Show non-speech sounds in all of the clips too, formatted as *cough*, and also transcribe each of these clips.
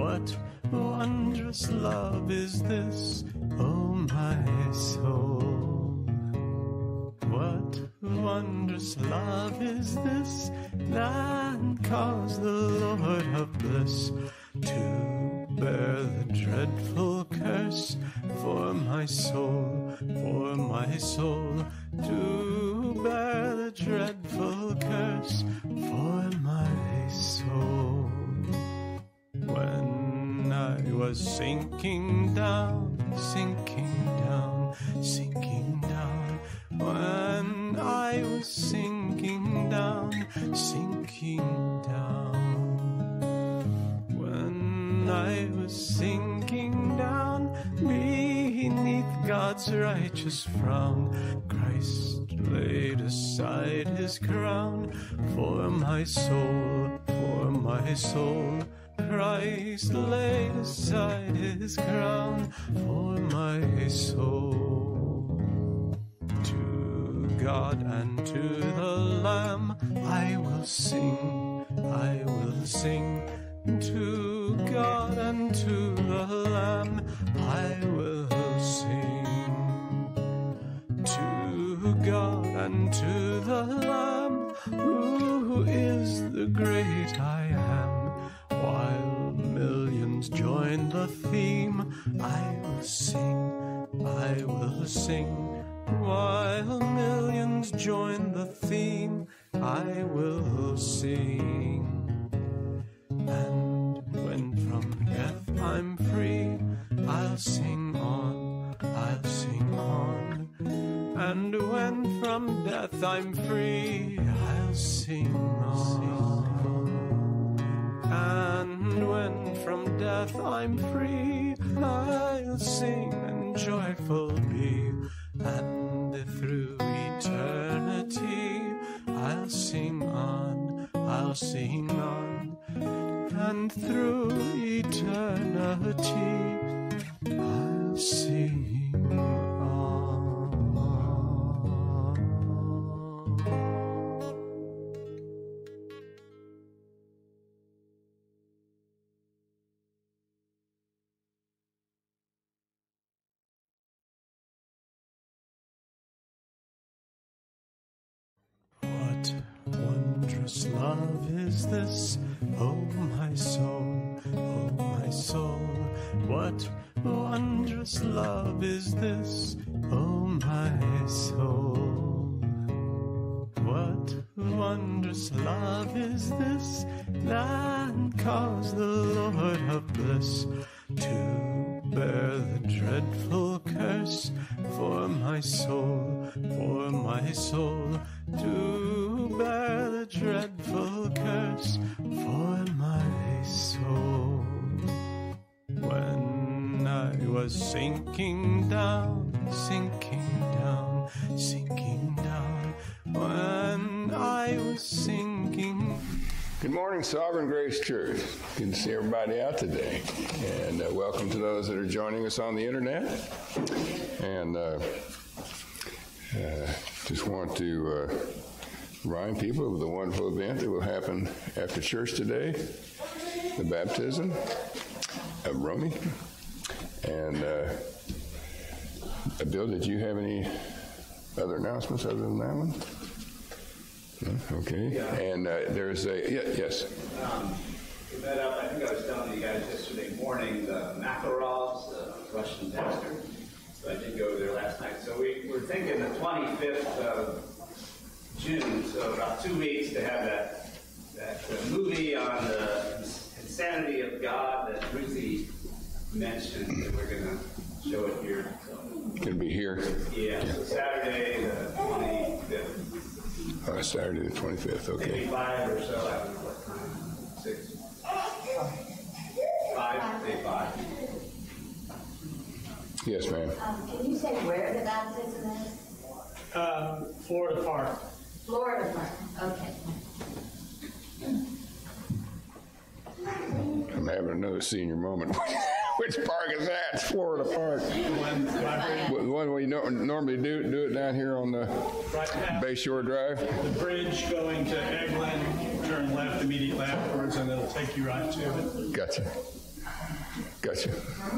What oh, wondrous love is this, oh my soul? What wondrous love is this that caused the Lord of bliss to bear the dreadful curse for my soul, for my soul to bear the dreadful curse for my soul. When I was sinking down, sinking down, sinking down, when I was sinking down, sinking down, when I was sinking down beneath God's righteous frown, Christ laid aside his crown for my soul, for my soul. Christ laid aside his crown for my soul. To God and to the Lamb I will sing, I will sing. To God and to the Lamb I will sing. To God and to the Lamb who is the great I am. While millions join the theme, I will sing, I will sing. While millions join the theme, I will sing. And when from death I'm free, I'll sing on, I'll sing on. And when from death I'm free, I'll sing on. And when from death I'm free, I'll sing and joyful be. And through eternity, I'll sing on, I'll sing on. And through eternity, I'll sing on. Wondrous love is this, oh my soul, oh my soul? What wondrous love is this, oh my soul? What wondrous love is this that caused the Lord of bliss to bear the dreadful curse for my soul, for my soul to bear the dreadful curse for my soul. When I was sinking down, sinking down, sinking down, when I was sinking Good morning, Sovereign Grace Church. Good to see everybody out today. And uh, welcome to those that are joining us on the internet. And uh, uh, just want to remind people of the wonderful event that will happen after church today the baptism of Romy. And uh, Bill, did you have any other announcements other than that one? Okay. And uh, there's a, yeah, yes. Um, we met up, I think I was telling you guys yesterday morning, the Makarovs, the Russian pastor. So I did go there last night. So we, we're thinking the 25th of June, so about two weeks to have that, that uh, movie on the insanity of God that Ruthie mentioned, that we're going to show it here. So, Going to be here yeah, so Saturday, the 25th, uh, Saturday the 25th. maybe Okay. five or so, I don't know what time, six. Five, say five. Yes, ma'am. Um, Can you say where the baptism is? Uh, Florida Park. Florida Park, okay. I'm having another senior moment. *laughs* Which park is that? Florida Park. The one we no- normally do do it down here on the Right past Bay Shore Drive. the bridge going to Eglin, turn left immediately afterwards, and it'll take you right to it. Gotcha. Gotcha.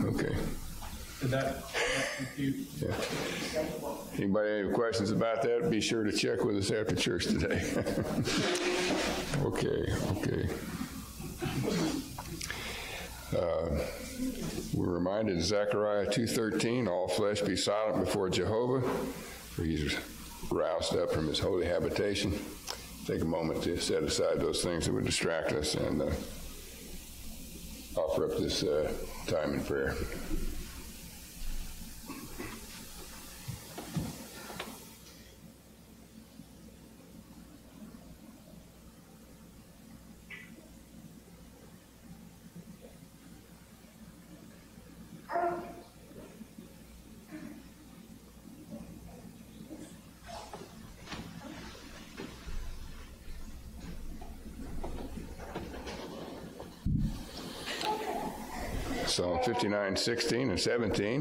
Okay. That? Yeah. Anybody have any questions about that? Be sure to check with us after church today. *laughs* okay, okay. Uh, we're reminded of Zechariah 2.13, all flesh be silent before Jehovah, for he's roused up from his holy habitation. Take a moment to set aside those things that would distract us and uh, offer up this uh, time in prayer. Psalm 59, 16 and 17.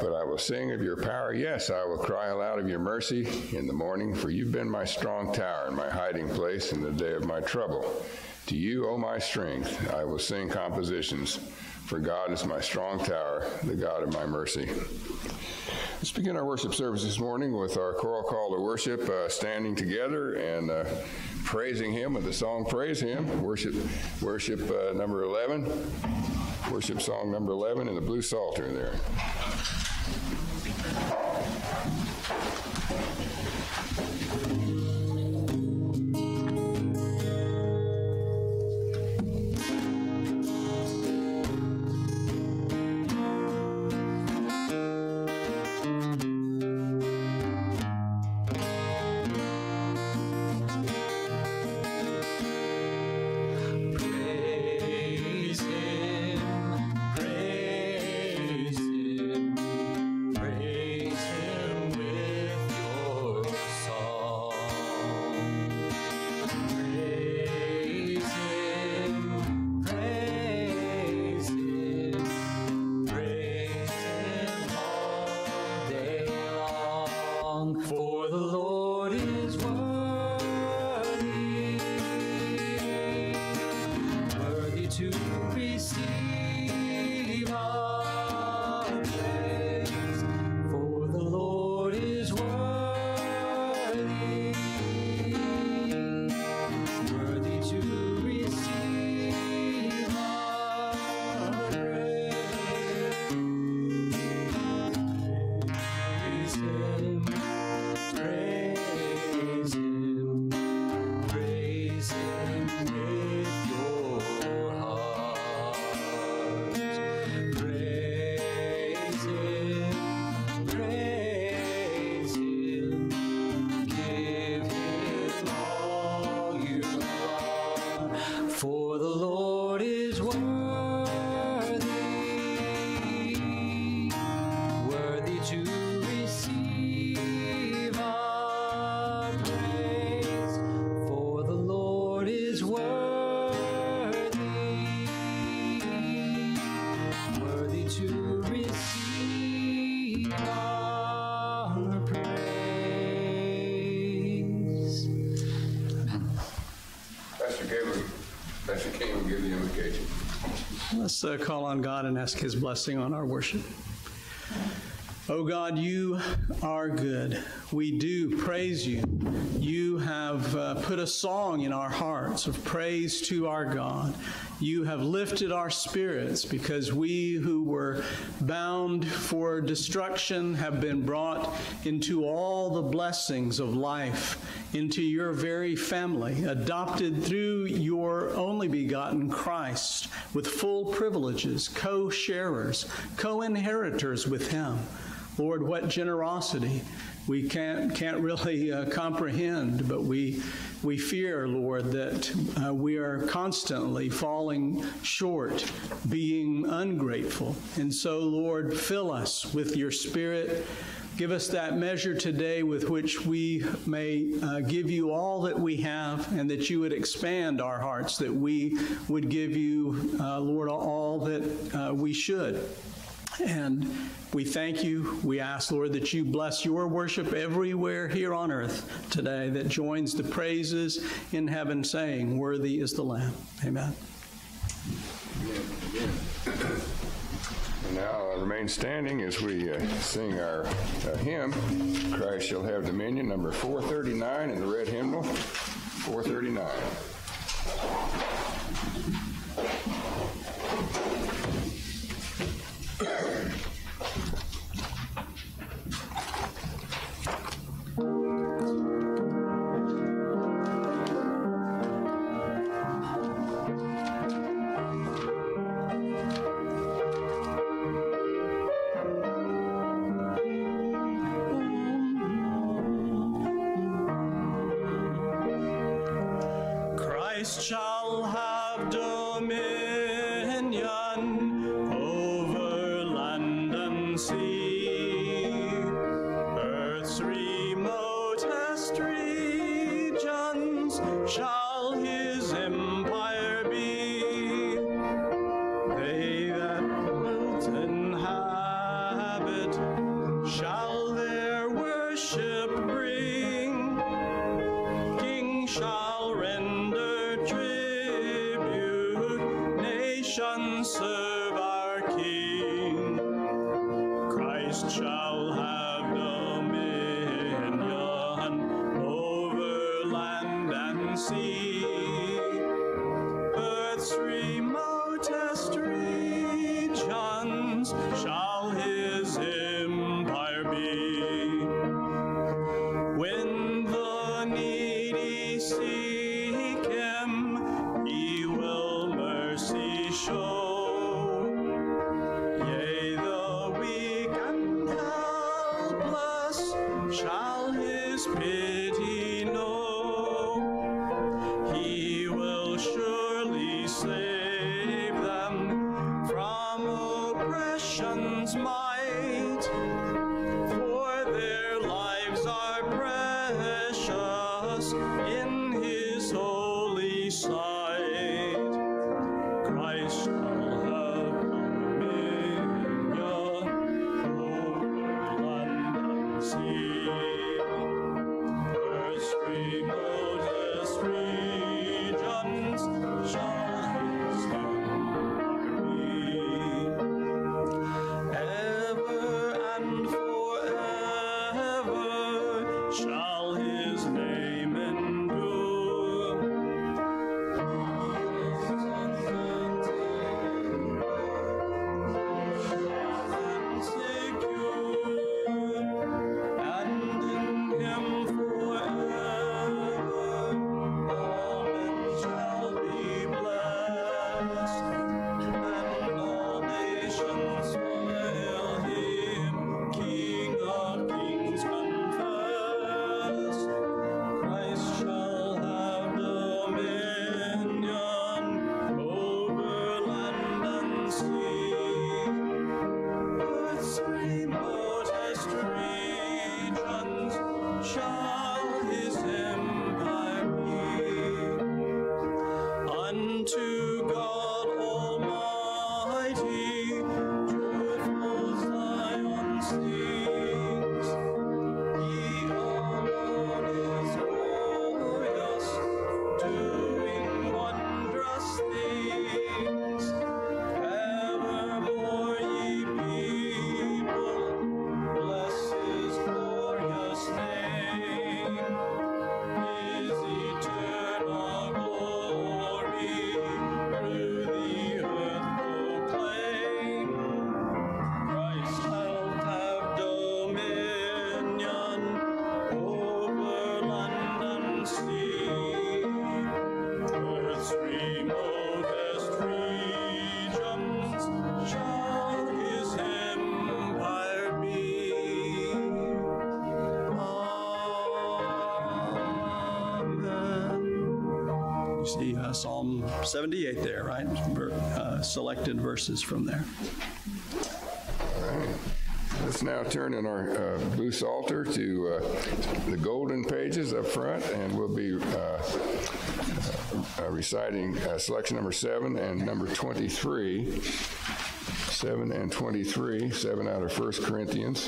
But I will sing of your power. Yes, I will cry aloud of your mercy in the morning, for you've been my strong tower and my hiding place in the day of my trouble. To you, O my strength, I will sing compositions, for God is my strong tower, the God of my mercy. Let's begin our worship service this morning with our choral call to worship, uh, standing together and uh, praising Him with the song "Praise Him." Worship, worship uh, number eleven. Worship song number 11 in the blue psalter in there. Let's uh, call on God and ask His blessing on our worship. Oh God, you are good. We do praise you. You have uh, put a song in our hearts of praise to our God. You have lifted our spirits because we who were bound for destruction have been brought into all the blessings of life, into your very family, adopted through your only begotten Christ with full privileges, co sharers, co inheritors with Him. Lord, what generosity. We can't, can't really uh, comprehend, but we, we fear, Lord, that uh, we are constantly falling short, being ungrateful. And so, Lord, fill us with your Spirit. Give us that measure today with which we may uh, give you all that we have, and that you would expand our hearts, that we would give you, uh, Lord, all that uh, we should. And we thank you. We ask, Lord, that you bless your worship everywhere here on earth today that joins the praises in heaven, saying, Worthy is the Lamb. Amen. And now uh, remain standing as we uh, sing our uh, hymn, Christ Shall Have Dominion, number 439 in the red hymnal, 439. serve our King, Christ child. 78 there, right? Uh, selected verses from there. Let's now turn in our uh, psalter to uh, the golden pages up front, and we'll be uh, uh, uh, reciting selection number seven and number 23. 7 and 23, 7 out of 1 Corinthians.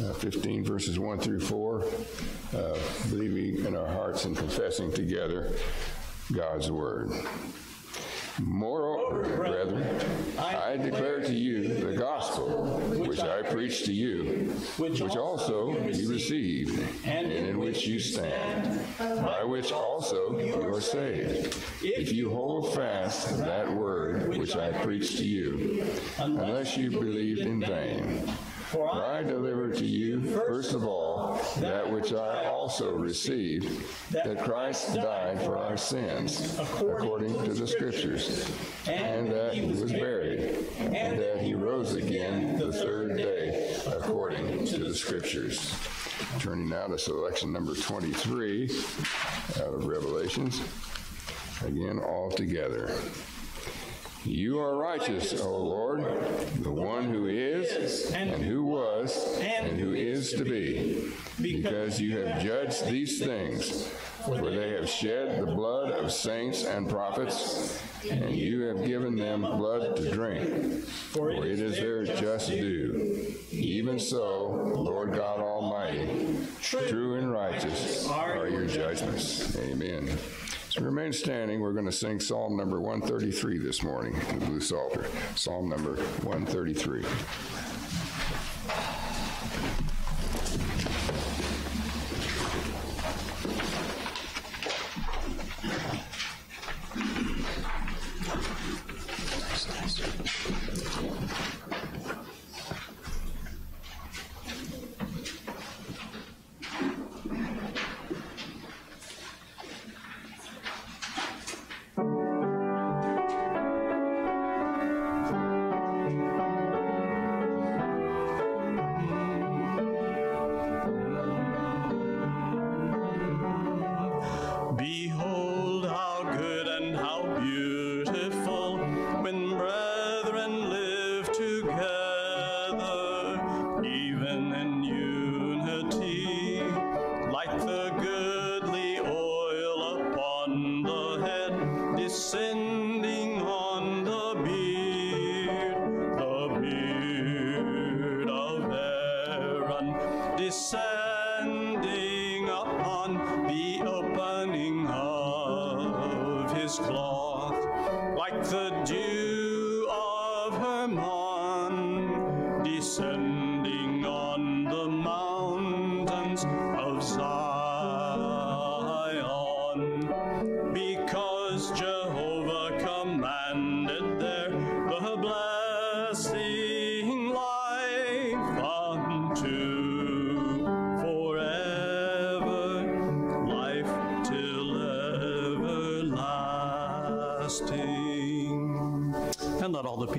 Uh, 15 verses 1 through 4, believing in our hearts and confessing together God's word. Moreover, brethren, I declare to you the gospel which I preach to you, which also you received, and in which you stand, by which also you are saved, if you hold fast that word which I preach to you, unless you believed in vain. For I delivered to you, first of all, that which I also received, that Christ died for our sins, according to the Scriptures, and that he was buried, and that he rose again the third day, according to the Scriptures. Turning now to selection number 23 out of Revelations. Again, all together. You are righteous, O Lord, the one who is, and who was, and who is to be, because you have judged these things. For they have shed the blood of saints and prophets, and you have given them blood to drink, for it is their just due. Even so, Lord God Almighty, true and righteous are your judgments. Amen. So remain standing. We're going to sing Psalm number 133 this morning in the Blue Psalter. Psalm number 133.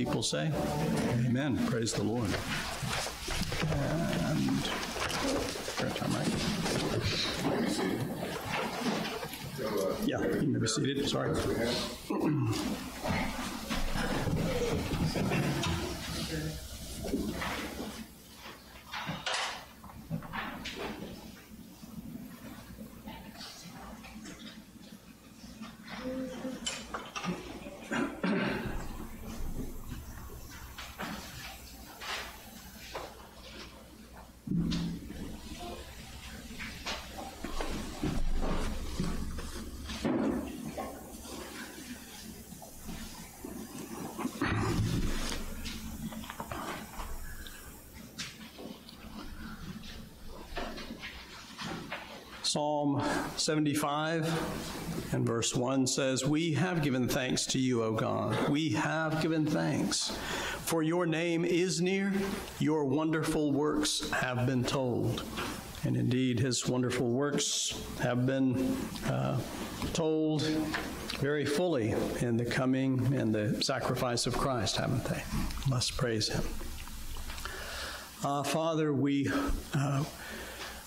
People say, Amen. Praise the Lord. And time, right? Yeah, you may be seated. Sorry. *clears throat* Psalm 75 and verse 1 says, We have given thanks to you, O God. We have given thanks. For your name is near, your wonderful works have been told. And indeed, his wonderful works have been uh, told very fully in the coming and the sacrifice of Christ, haven't they? Let's praise him. Uh, Father, we. Uh,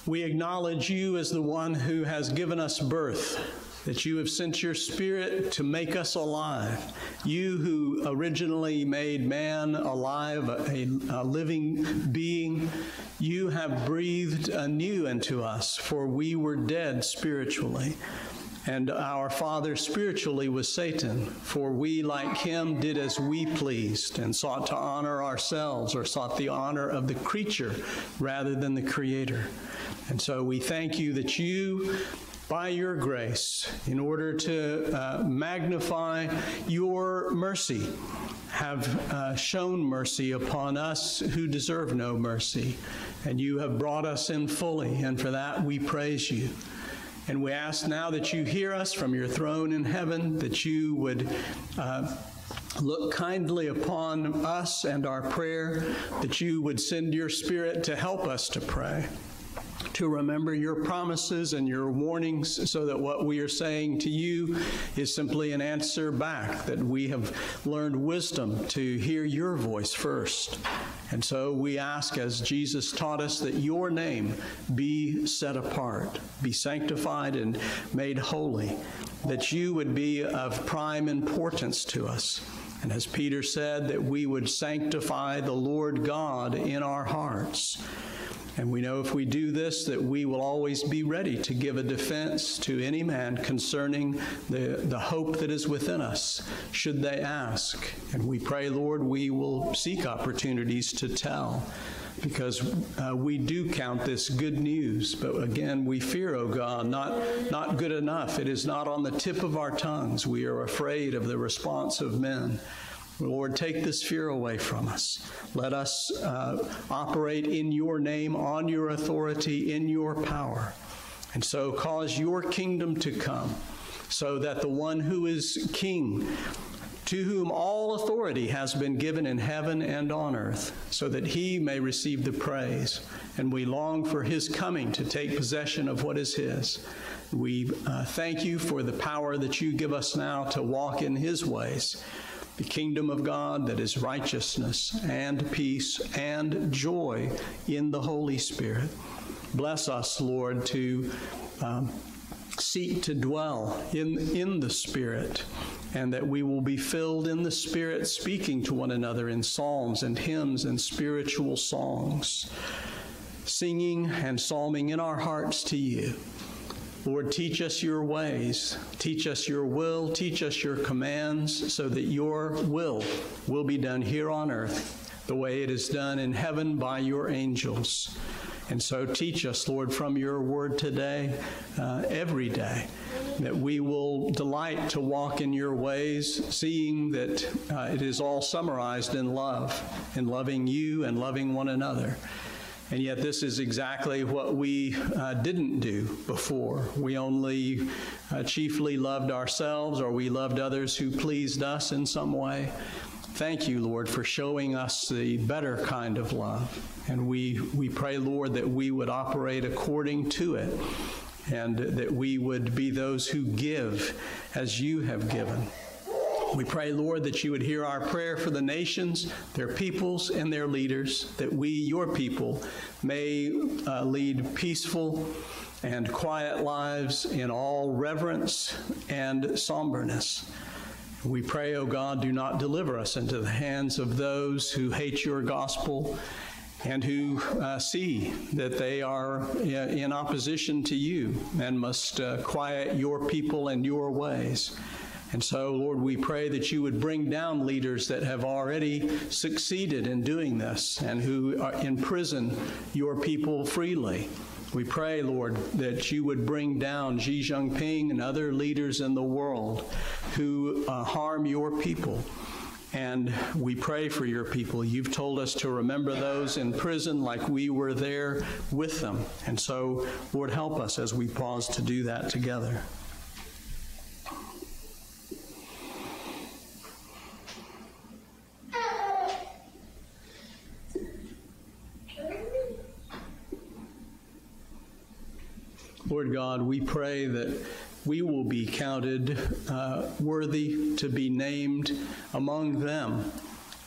we acknowledge you as the one who has given us birth, that you have sent your Spirit to make us alive. You who originally made man alive, a, a living being, you have breathed anew into us, for we were dead spiritually. And our father spiritually was Satan, for we, like him, did as we pleased and sought to honor ourselves or sought the honor of the creature rather than the creator. And so we thank you that you by your grace, in order to uh, magnify your mercy, have uh, shown mercy upon us who deserve no mercy. And you have brought us in fully, and for that we praise you. And we ask now that you hear us from your throne in heaven, that you would. Uh, Look kindly upon us and our prayer, that you would send your Spirit to help us to pray to remember your promises and your warnings so that what we are saying to you is simply an answer back, that we have learned wisdom to hear your voice first. And so we ask, as Jesus taught us, that your name be set apart, be sanctified and made holy, that you would be of prime importance to us. And as Peter said, that we would sanctify the Lord God in our hearts. And we know if we do this, that we will always be ready to give a defense to any man concerning the, the hope that is within us, should they ask. And we pray, Lord, we will seek opportunities to tell because uh, we do count this good news. But again, we fear, O oh God, not, not good enough. It is not on the tip of our tongues. We are afraid of the response of men. Lord, take this fear away from us. Let us uh, operate in your name, on your authority, in your power. And so cause your kingdom to come, so that the one who is king, to whom all authority has been given in heaven and on earth, so that he may receive the praise. And we long for his coming to take possession of what is his. We uh, thank you for the power that you give us now to walk in his ways the kingdom of God that is righteousness and peace and joy in the Holy Spirit. Bless us, Lord, to um, seek to dwell in, in the Spirit, and that we will be filled in the Spirit, speaking to one another in psalms and hymns and spiritual songs, singing and psalming in our hearts to you. Lord, teach us your ways, teach us your will, teach us your commands, so that your will will be done here on earth the way it is done in heaven by your angels. And so teach us, Lord, from your word today, uh, every day, that we will delight to walk in your ways, seeing that uh, it is all summarized in love, in loving you and loving one another. And yet, this is exactly what we uh, didn't do before. We only uh, chiefly loved ourselves or we loved others who pleased us in some way. Thank you, Lord, for showing us the better kind of love. And we, we pray, Lord, that we would operate according to it and that we would be those who give as you have given. We pray, Lord, that you would hear our prayer for the nations, their peoples, and their leaders, that we, your people, may uh, lead peaceful and quiet lives in all reverence and somberness. We pray, O oh God, do not deliver us into the hands of those who hate your gospel and who uh, see that they are uh, in opposition to you and must uh, quiet your people and your ways. And so, Lord, we pray that you would bring down leaders that have already succeeded in doing this and who imprison your people freely. We pray, Lord, that you would bring down Xi Jinping and other leaders in the world who uh, harm your people. And we pray for your people. You've told us to remember those in prison like we were there with them. And so, Lord, help us as we pause to do that together. Lord God, we pray that we will be counted uh, worthy to be named among them,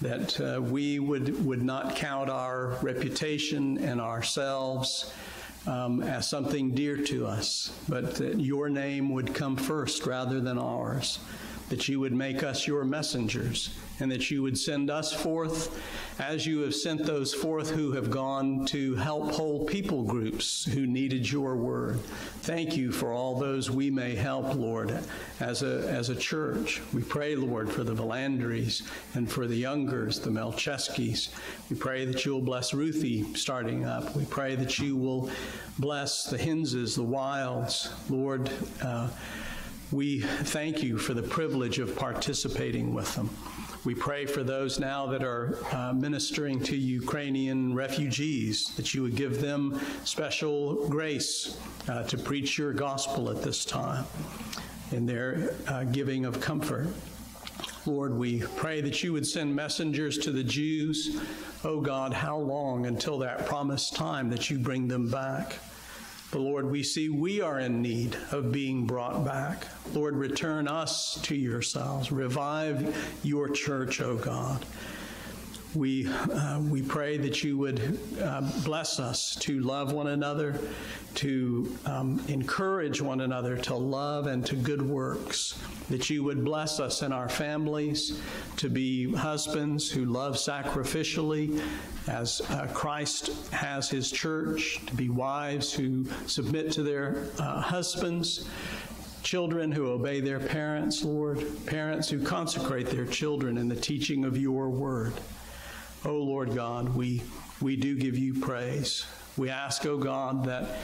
that uh, we would, would not count our reputation and ourselves um, as something dear to us, but that your name would come first rather than ours. that you would make us your messengers, and that you would send us forth as you have sent those forth who have gone to help whole people groups who needed your word. Thank you for all those we may help, Lord, as a, as a church. We pray, Lord, for the Valandries and for the Youngers, the Melcheskis. We pray that you'll bless Ruthie starting up. We pray that you will bless the Hinses, the Wilds. Lord, uh, we thank you for the privilege of participating with them. We pray for those now that are uh, ministering to Ukrainian refugees, that you would give them special grace uh, to preach your gospel at this time in their uh, giving of comfort. Lord, we pray that you would send messengers to the Jews. Oh God, how long until that promised time that you bring them back? But Lord, we see we are in need of being brought back. Lord, return us to yourselves. Revive your church, O God. We, uh, we pray that you would uh, bless us to love one another, to um, encourage one another to love and to good works, that you would bless us in our families to be husbands who love sacrificially as uh, Christ has his church, to be wives who submit to their uh, husbands. Children who obey their parents, Lord, parents who consecrate their children in the teaching of your word. Oh Lord God, we, we do give you praise. We ask, oh God, that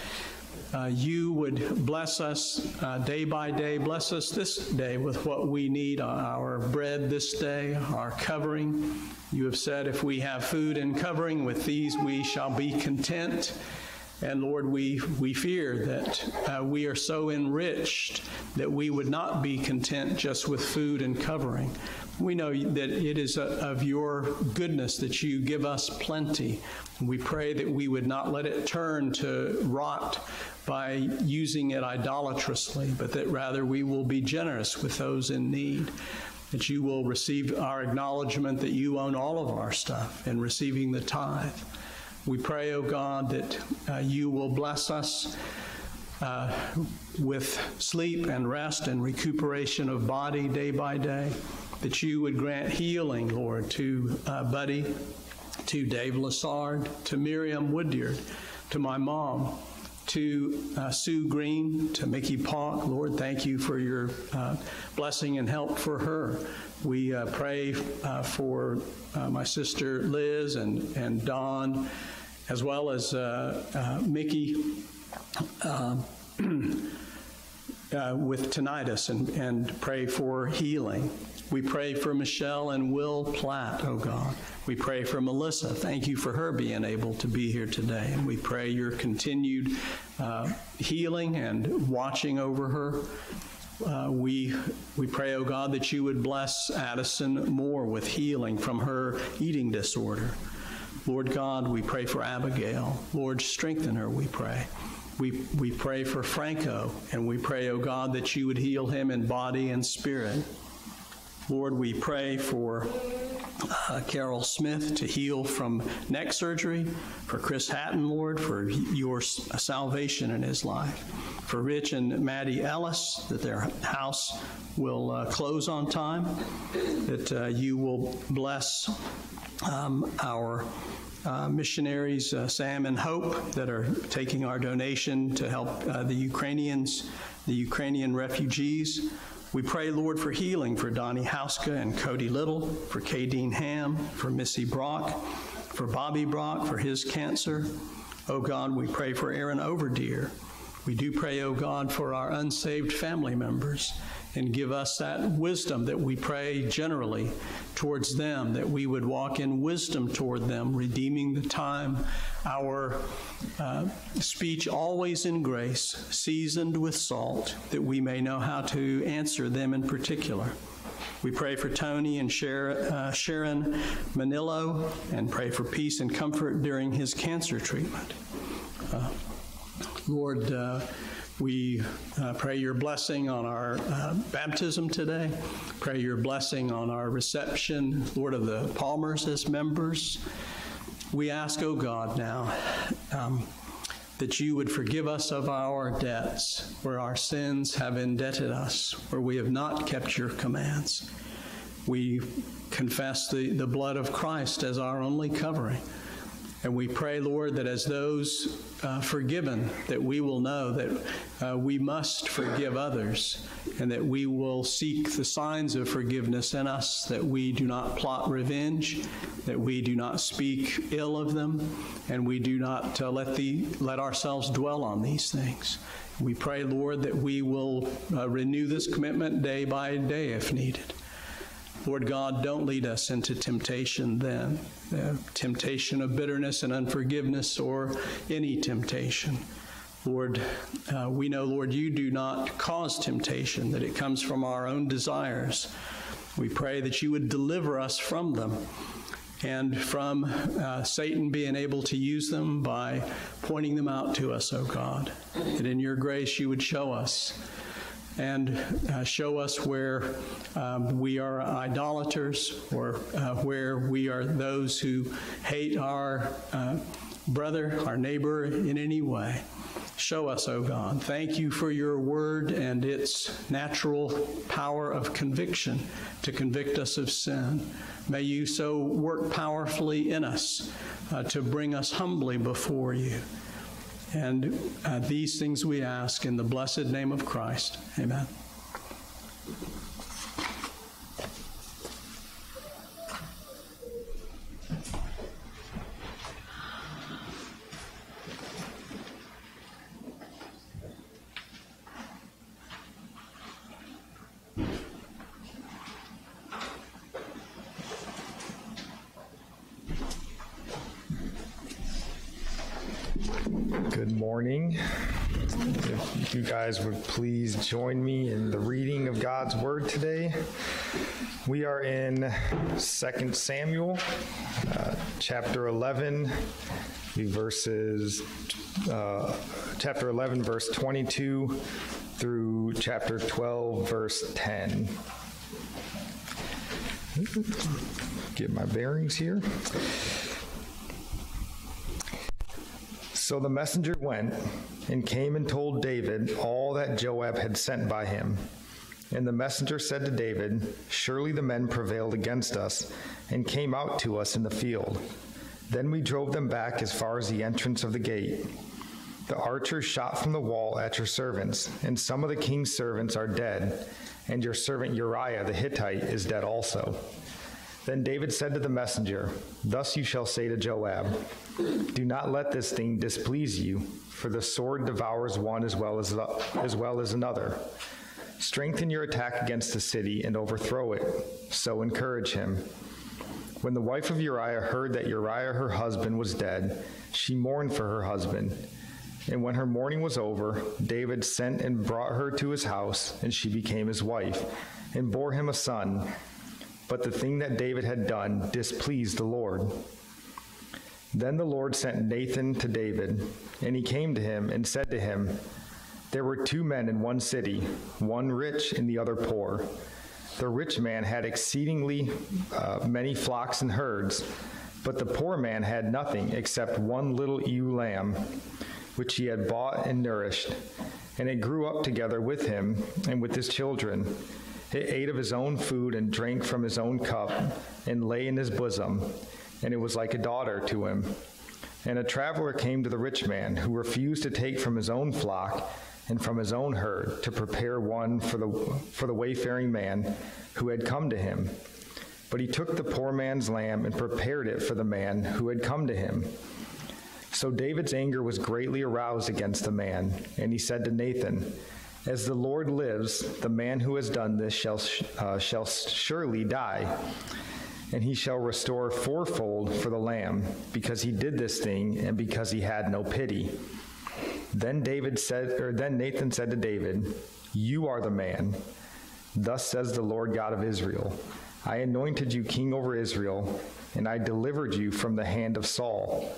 uh, you would bless us uh, day by day. Bless us this day with what we need our bread this day, our covering. You have said, if we have food and covering, with these we shall be content. And Lord, we, we fear that uh, we are so enriched that we would not be content just with food and covering. We know that it is a, of your goodness that you give us plenty. We pray that we would not let it turn to rot by using it idolatrously, but that rather we will be generous with those in need. That you will receive our acknowledgement that you own all of our stuff and receiving the tithe. We pray, O oh God, that uh, you will bless us uh, with sleep and rest and recuperation of body day by day, that you would grant healing, Lord, to uh, Buddy, to Dave Lassard, to Miriam Woodyard, to my mom, to uh, Sue Green, to Mickey Palk. Lord, thank you for your uh, blessing and help for her. We uh, pray uh, for uh, my sister Liz and, and Don as well as uh, uh, Mickey *clears throat* uh, with tinnitus and, and pray for healing. We pray for Michelle and Will Platt, oh God. We pray for Melissa. Thank you for her being able to be here today. And we pray your continued uh, healing and watching over her. Uh, we, we pray, oh God, that you would bless Addison more with healing from her eating disorder. Lord God, we pray for Abigail. Lord, strengthen her, we pray. We, we pray for Franco, and we pray, oh God, that you would heal him in body and spirit. Lord, we pray for uh, Carol Smith to heal from neck surgery, for Chris Hatton, Lord, for your salvation in his life, for Rich and Maddie Ellis, that their house will uh, close on time, that uh, you will bless um, our uh, missionaries, uh, Sam and Hope, that are taking our donation to help uh, the Ukrainians, the Ukrainian refugees. We pray, Lord, for healing for Donnie Hauska and Cody Little, for Kadeen Ham, for Missy Brock, for Bobby Brock, for his cancer. Oh God, we pray for Aaron Overdeer. We do pray, oh God, for our unsaved family members and give us that wisdom that we pray generally towards them, that we would walk in wisdom toward them, redeeming the time, our uh, speech always in grace, seasoned with salt, that we may know how to answer them in particular. We pray for Tony and uh, Sharon Manillo and pray for peace and comfort during his cancer treatment. Uh, Lord, uh, we uh, pray your blessing on our uh, baptism today. Pray your blessing on our reception, Lord of the Palmers as members. We ask, oh God, now, um, that you would forgive us of our debts, where our sins have indebted us, where we have not kept your commands. We confess the, the blood of Christ as our only covering. And we pray, Lord, that as those uh, forgiven, that we will know that uh, we must forgive others, and that we will seek the signs of forgiveness in us, that we do not plot revenge, that we do not speak ill of them, and we do not uh, let the let ourselves dwell on these things. We pray, Lord, that we will uh, renew this commitment day by day if needed. Lord God, don't lead us into temptation then, uh, temptation of bitterness and unforgiveness or any temptation. Lord, uh, we know, Lord, you do not cause temptation, that it comes from our own desires. We pray that you would deliver us from them and from uh, Satan being able to use them by pointing them out to us, O oh God. That in your grace you would show us and uh, show us where um, we are idolaters or uh, where we are those who hate our uh, brother, our neighbor in any way. Show us, O oh God. Thank you for your word and its natural power of conviction to convict us of sin. May you so work powerfully in us uh, to bring us humbly before you. And uh, these things we ask in the blessed name of Christ. Amen. morning. If you guys would please join me in the reading of God's Word today. We are in 2 Samuel, uh, chapter 11, verses, uh, chapter 11, verse 22 through chapter 12, verse 10. Get my bearings here. So the messenger went and came and told David all that Joab had sent by him. And the messenger said to David, Surely the men prevailed against us and came out to us in the field. Then we drove them back as far as the entrance of the gate. The archers shot from the wall at your servants, and some of the king's servants are dead, and your servant Uriah the Hittite is dead also. Then David said to the messenger, Thus you shall say to Joab, Do not let this thing displease you, for the sword devours one as well as, as well as another. Strengthen your attack against the city and overthrow it, so encourage him. When the wife of Uriah heard that Uriah her husband was dead, she mourned for her husband. And when her mourning was over, David sent and brought her to his house, and she became his wife, and bore him a son. But the thing that David had done displeased the Lord. Then the Lord sent Nathan to David, and he came to him and said to him, There were two men in one city, one rich and the other poor. The rich man had exceedingly uh, many flocks and herds, but the poor man had nothing except one little ewe lamb, which he had bought and nourished. And it grew up together with him and with his children he ate of his own food and drank from his own cup and lay in his bosom, and it was like a daughter to him. And a traveler came to the rich man, who refused to take from his own flock and from his own herd to prepare one for the, for the wayfaring man who had come to him. But he took the poor man's lamb and prepared it for the man who had come to him. So David's anger was greatly aroused against the man, and he said to Nathan, as the Lord lives, the man who has done this shall, uh, shall surely die, and he shall restore fourfold for the lamb, because he did this thing and because he had no pity. Then David said, or then Nathan said to David, You are the man. Thus says the Lord God of Israel I anointed you king over Israel, and I delivered you from the hand of Saul.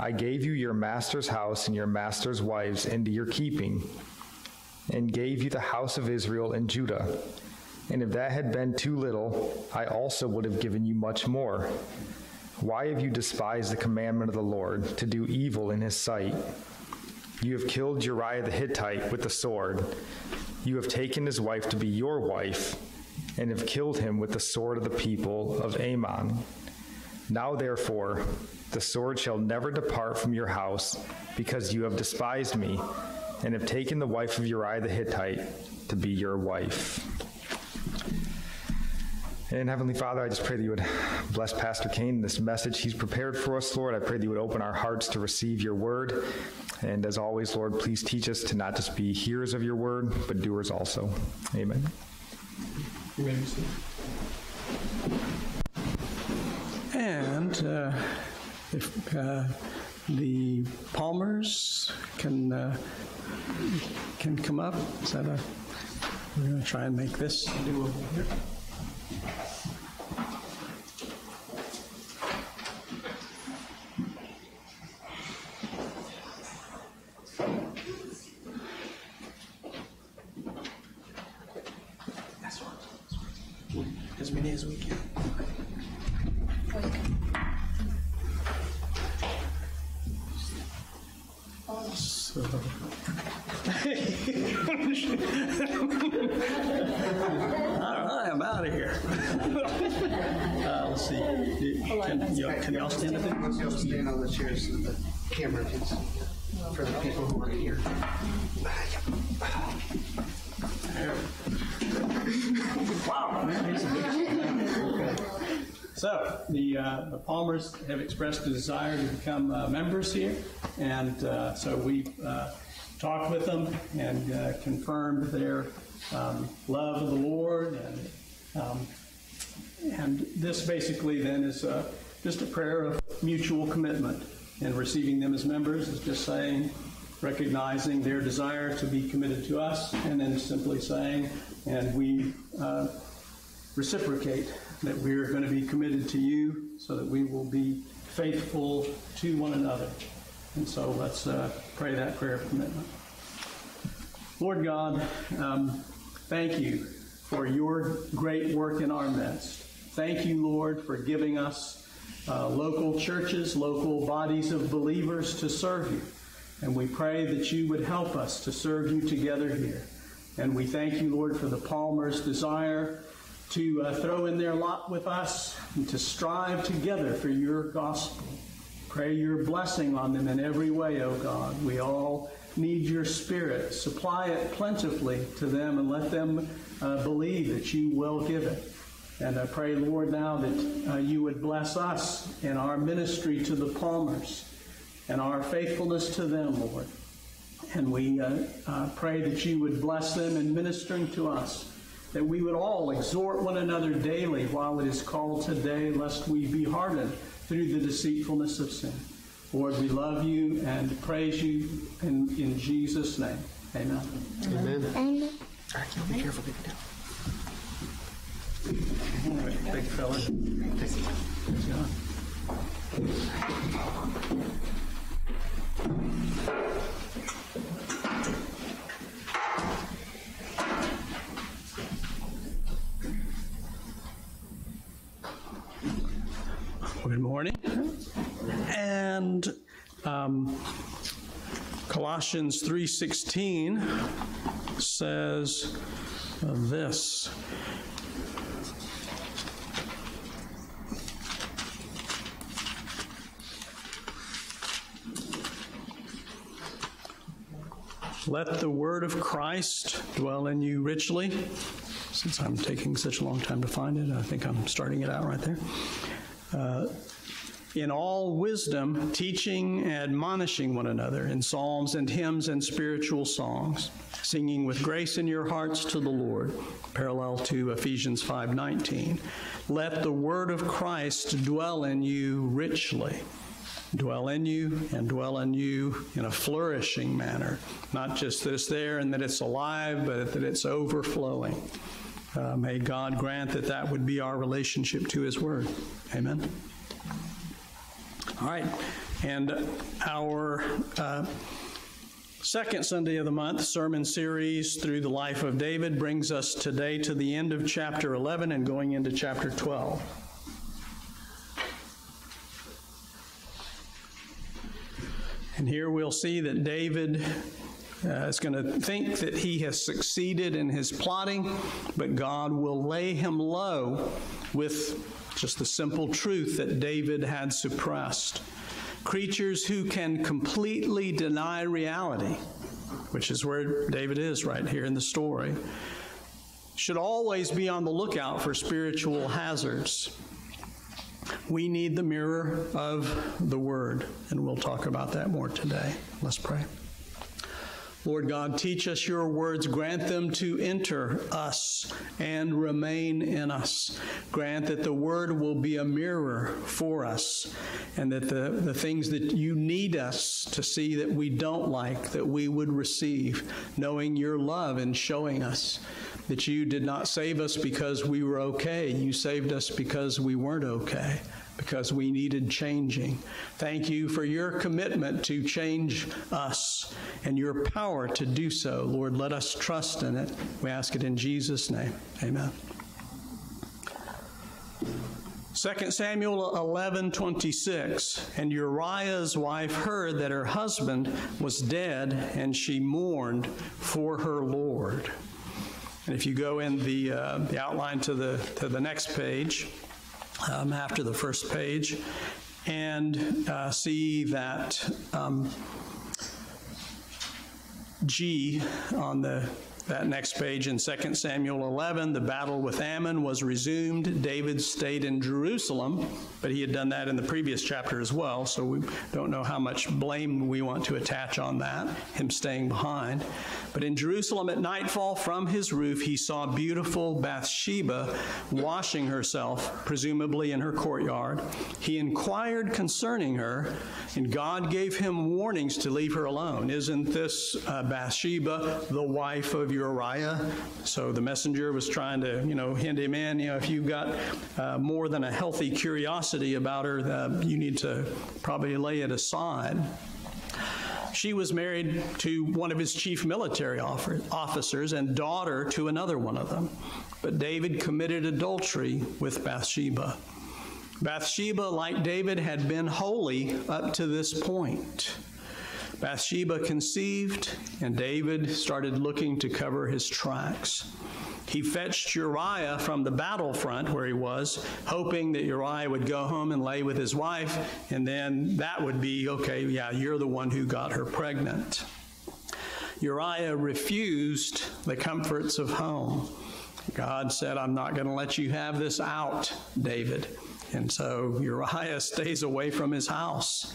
I gave you your master's house and your master's wives into your keeping and gave you the house of Israel and Judah. And if that had been too little, I also would have given you much more. Why have you despised the commandment of the Lord to do evil in his sight? You have killed Uriah the Hittite with the sword. You have taken his wife to be your wife, and have killed him with the sword of the people of Ammon. Now, therefore, the sword shall never depart from your house, because you have despised me, and have taken the wife of Uriah the Hittite to be your wife. And Heavenly Father, I just pray that you would bless Pastor Cain, this message he's prepared for us, Lord. I pray that you would open our hearts to receive your word. And as always, Lord, please teach us to not just be hearers of your word, but doers also. Amen. And uh, if uh, the Palmers can uh, can come up, is that a? We're going to try and make this doable here. As many as we can. So. All right, I'm out of here. Uh, let's see. Can y'all, can y'all stand up there? Once you'll stand on the chairs so the camera can for the people who are here. Wow, man, he's a big So, the, uh, the Palmers have expressed a desire to become uh, members here, and uh, so we uh, talked with them and uh, confirmed their um, love of the Lord, and um, and this basically then is uh, just a prayer of mutual commitment, and receiving them as members is just saying, recognizing their desire to be committed to us, and then simply saying, and we reciprocate that we're going to be committed to you so that we will be faithful to one another. And so let's uh, pray that prayer of commitment. Lord God, um, thank you for your great work in our midst. Thank you, Lord, for giving us uh, local churches, local bodies of believers to serve you. And we pray that you would help us to serve you together here. And we thank you, Lord, for the Palmer's desire to uh, throw in their lot with us and to strive together for your gospel. Pray your blessing on them in every way, O God. We all need your spirit. Supply it plentifully to them and let them uh, believe that you will give it. And I pray, Lord, now that uh, you would bless us in our ministry to the Palmers and our faithfulness to them, Lord. And we uh, uh, pray that you would bless them in ministering to us, that we would all exhort one another daily while it is called today, lest we be hardened through the deceitfulness of sin. Lord, we love you and praise you in, in Jesus' name. Amen. Amen. amen All right, be careful, get down. All right, big fella. Yeah. Good morning. And um, Colossians 3:16 says this. Let the word of Christ dwell in you richly. Since I'm taking such a long time to find it, I think I'm starting it out right there. Uh, in all wisdom, teaching and admonishing one another in psalms and hymns and spiritual songs, singing with grace in your hearts to the Lord, parallel to Ephesians 5:19. Let the word of Christ dwell in you richly. Dwell in you and dwell in you in a flourishing manner, not just that it's there and that it's alive, but that it's overflowing. Uh, may God grant that that would be our relationship to His Word. Amen. All right, and our uh, second Sunday of the month sermon series through the life of David brings us today to the end of chapter 11 and going into chapter 12. And here we'll see that David uh, is going to think that he has succeeded in his plotting, but God will lay him low with just the simple truth that David had suppressed. Creatures who can completely deny reality, which is where David is right here in the story, should always be on the lookout for spiritual hazards. We need the mirror of the Word, and we'll talk about that more today. Let's pray. Lord God, teach us your words. Grant them to enter us and remain in us. Grant that the word will be a mirror for us and that the, the things that you need us to see that we don't like, that we would receive, knowing your love and showing us that you did not save us because we were okay. You saved us because we weren't okay because we needed changing. Thank you for your commitment to change us and your power to do so. Lord, let us trust in it. We ask it in Jesus' name. Amen. 2 Samuel 11, 26. And Uriah's wife heard that her husband was dead, and she mourned for her Lord. And if you go in the, uh, the outline to the, to the next page, um, after the first page and uh, see that um, G on the that next page in 2 Samuel 11, the battle with Ammon was resumed. David stayed in Jerusalem, but he had done that in the previous chapter as well, so we don't know how much blame we want to attach on that, him staying behind. But in Jerusalem at nightfall, from his roof, he saw beautiful Bathsheba washing herself, presumably in her courtyard. He inquired concerning her, and God gave him warnings to leave her alone. Isn't this uh, Bathsheba the wife of Uriah. So the messenger was trying to, you know, hint him in, you know, if you've got uh, more than a healthy curiosity about her, uh, you need to probably lay it aside. She was married to one of his chief military officers and daughter to another one of them. But David committed adultery with Bathsheba. Bathsheba, like David, had been holy up to this point. Bathsheba conceived, and David started looking to cover his tracks. He fetched Uriah from the battlefront where he was, hoping that Uriah would go home and lay with his wife, and then that would be okay, yeah, you're the one who got her pregnant. Uriah refused the comforts of home. God said, I'm not going to let you have this out, David. And so Uriah *laughs* stays away from his house.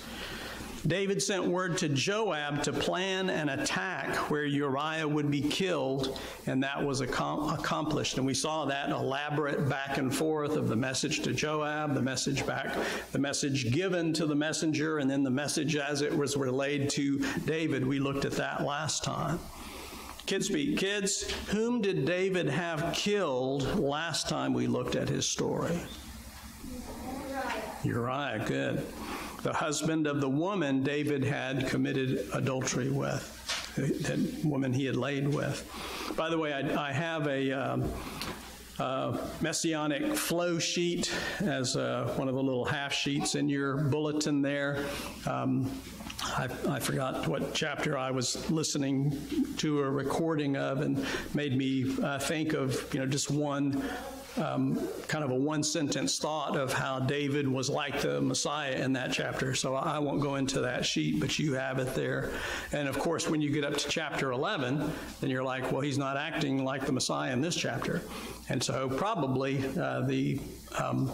David sent word to Joab to plan an attack where Uriah would be killed, and that was accomplished. And we saw that elaborate back and forth of the message to Joab, the message back, the message given to the messenger, and then the message as it was relayed to David. We looked at that last time. Kids speak. Kids, whom did David have killed last time we looked at his story? Uriah. Uriah, good the husband of the woman David had committed adultery with, that woman he had laid with. By the way, I, I have a. Um, messianic flow sheet as uh, one of the little half sheets in your bulletin there. Um, I, I, forgot what chapter I was listening to a recording of and made me uh, think of, you know, just one um, kind of a one sentence thought of how David was like the Messiah in that chapter. So I won't go into that sheet, but you have it there. And of course, when you get up to chapter 11, then you're like, well, he's not acting like the Messiah in this chapter. And so probably uh, the um,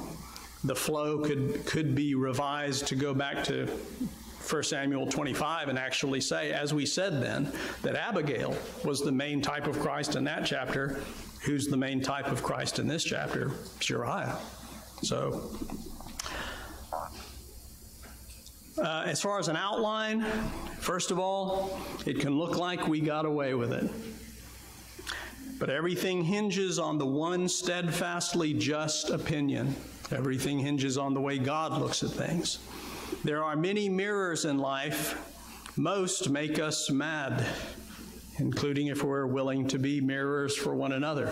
the flow could could be revised to go back to 1 Samuel 25 and actually say, as we said then, that Abigail was the main type of Christ in that chapter, who's the main type of Christ in this chapter? Uriah. So, uh, as far as an outline, first of all, it can look like we got away with it. But everything hinges on the one steadfastly just opinion. Everything hinges on the way God looks at things. There are many mirrors in life. Most make us mad including if we're willing to be mirrors for one another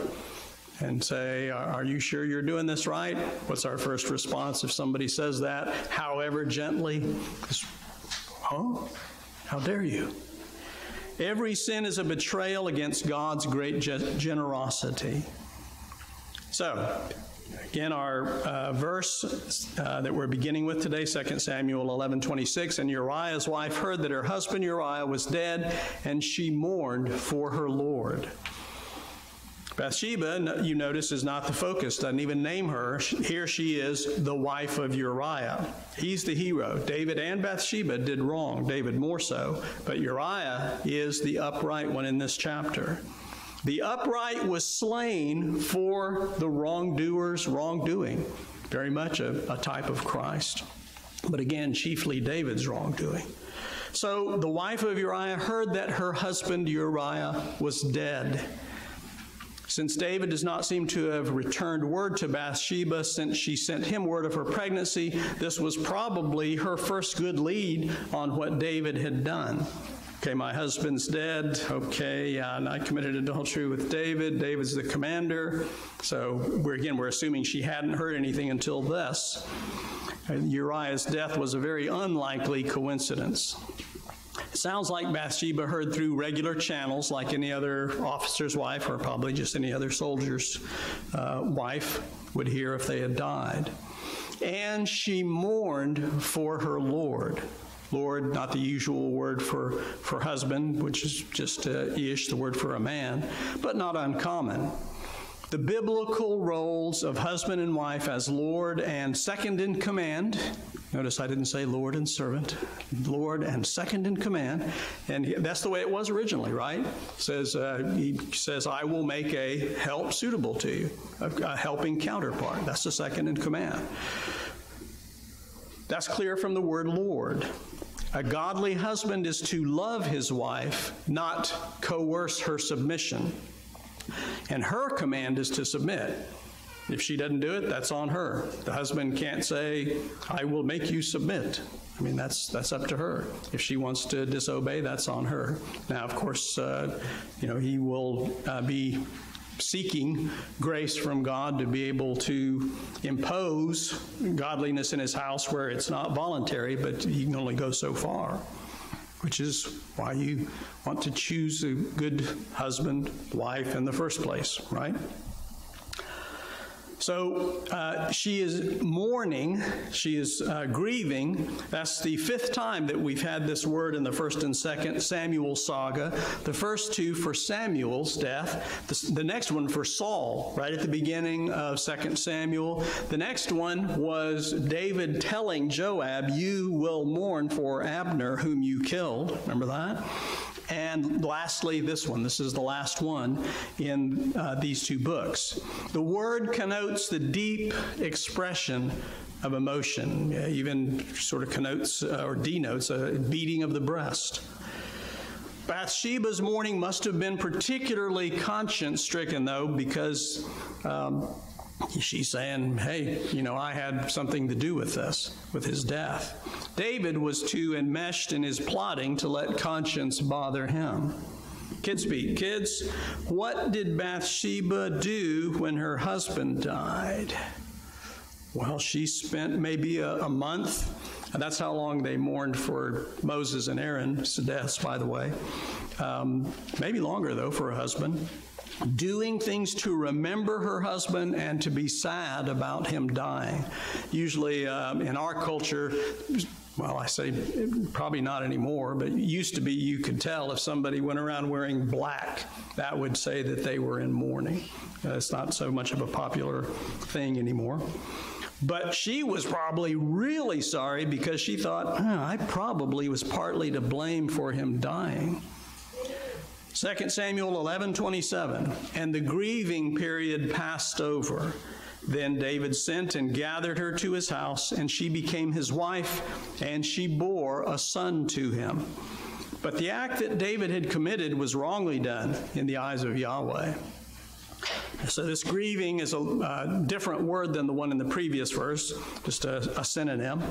and say, Are you sure you're doing this right? What's our first response if somebody says that, however gently? Huh? How dare you? Every sin is a betrayal against God's great ge- generosity. So, again, our uh, verse uh, that we're beginning with today, 2 Samuel 11 26. And Uriah's wife heard that her husband Uriah was dead, and she mourned for her Lord. Bathsheba, you notice, is not the focus, doesn't even name her. Here she is, the wife of Uriah. He's the hero. David and Bathsheba did wrong, David more so, but Uriah is the upright one in this chapter. The upright was slain for the wrongdoer's wrongdoing, very much a, a type of Christ. But again, chiefly David's wrongdoing. So the wife of Uriah heard that her husband Uriah was dead. Since David does not seem to have returned word to Bathsheba since she sent him word of her pregnancy, this was probably her first good lead on what David had done. Okay, my husband's dead. Okay, and I committed adultery with David. David's the commander. So we're again we're assuming she hadn't heard anything until this. Uriah's death was a very unlikely coincidence. It sounds like Bathsheba heard through regular channels, like any other officer's wife, or probably just any other soldier's uh, wife would hear if they had died. And she mourned for her Lord. Lord, not the usual word for, for husband, which is just uh, ish, the word for a man, but not uncommon. The biblical roles of husband and wife as Lord and second in command. Notice I didn't say Lord and servant, Lord and second in command, and that's the way it was originally, right? It says uh, he says, "I will make a help suitable to you, a, a helping counterpart." That's the second in command. That's clear from the word Lord. A godly husband is to love his wife, not coerce her submission. And her command is to submit. If she doesn't do it, that's on her. The husband can't say, I will make you submit. I mean, that's, that's up to her. If she wants to disobey, that's on her. Now, of course, uh, you know, he will uh, be seeking grace from God to be able to impose godliness in his house where it's not voluntary, but he can only go so far which is why you want to choose a good husband, wife in the first place, right? So uh, she is mourning, she is uh, grieving. That's the fifth time that we've had this word in the first and second Samuel saga. The first two for Samuel's death, the, the next one for Saul, right at the beginning of Second Samuel. The next one was David telling Joab, You will mourn for Abner, whom you killed. Remember that? And lastly, this one. This is the last one in uh, these two books. The word connotes the deep expression of emotion, even sort of connotes uh, or denotes a beating of the breast. Bathsheba's mourning must have been particularly conscience stricken, though, because um, she's saying, hey, you know, I had something to do with this, with his death. David was too enmeshed in his plotting to let conscience bother him. Kids speak. Kids, what did Bathsheba do when her husband died? Well, she spent maybe a, a month. And that's how long they mourned for Moses and Aaron's deaths, by the way. Um, maybe longer, though, for a husband doing things to remember her husband and to be sad about him dying. Usually um, in our culture, well, I say probably not anymore, but used to be you could tell if somebody went around wearing black, that would say that they were in mourning. Uh, it's not so much of a popular thing anymore. But she was probably really sorry because she thought, oh, I probably was partly to blame for him dying. 2 Samuel 11 27. And the grieving period passed over. Then David sent and gathered her to his house, and she became his wife, and she bore a son to him. But the act that David had committed was wrongly done in the eyes of Yahweh. So this grieving is a uh, different word than the one in the previous verse, just a, a synonym.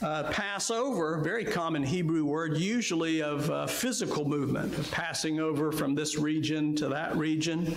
Uh, Passover, very common Hebrew word, usually of uh, physical movement, of passing over from this region to that region.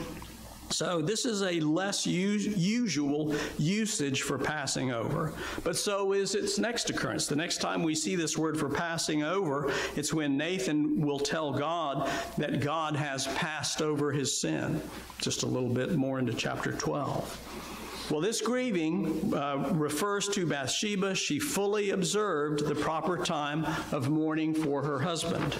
So this is a less us- usual usage for passing over. But so is its next occurrence. The next time we see this word for passing over, it's when Nathan will tell God that God has passed over his sin. Just a little bit more into chapter 12. Well, this grieving uh, refers to Bathsheba. She fully observed the proper time of mourning for her husband.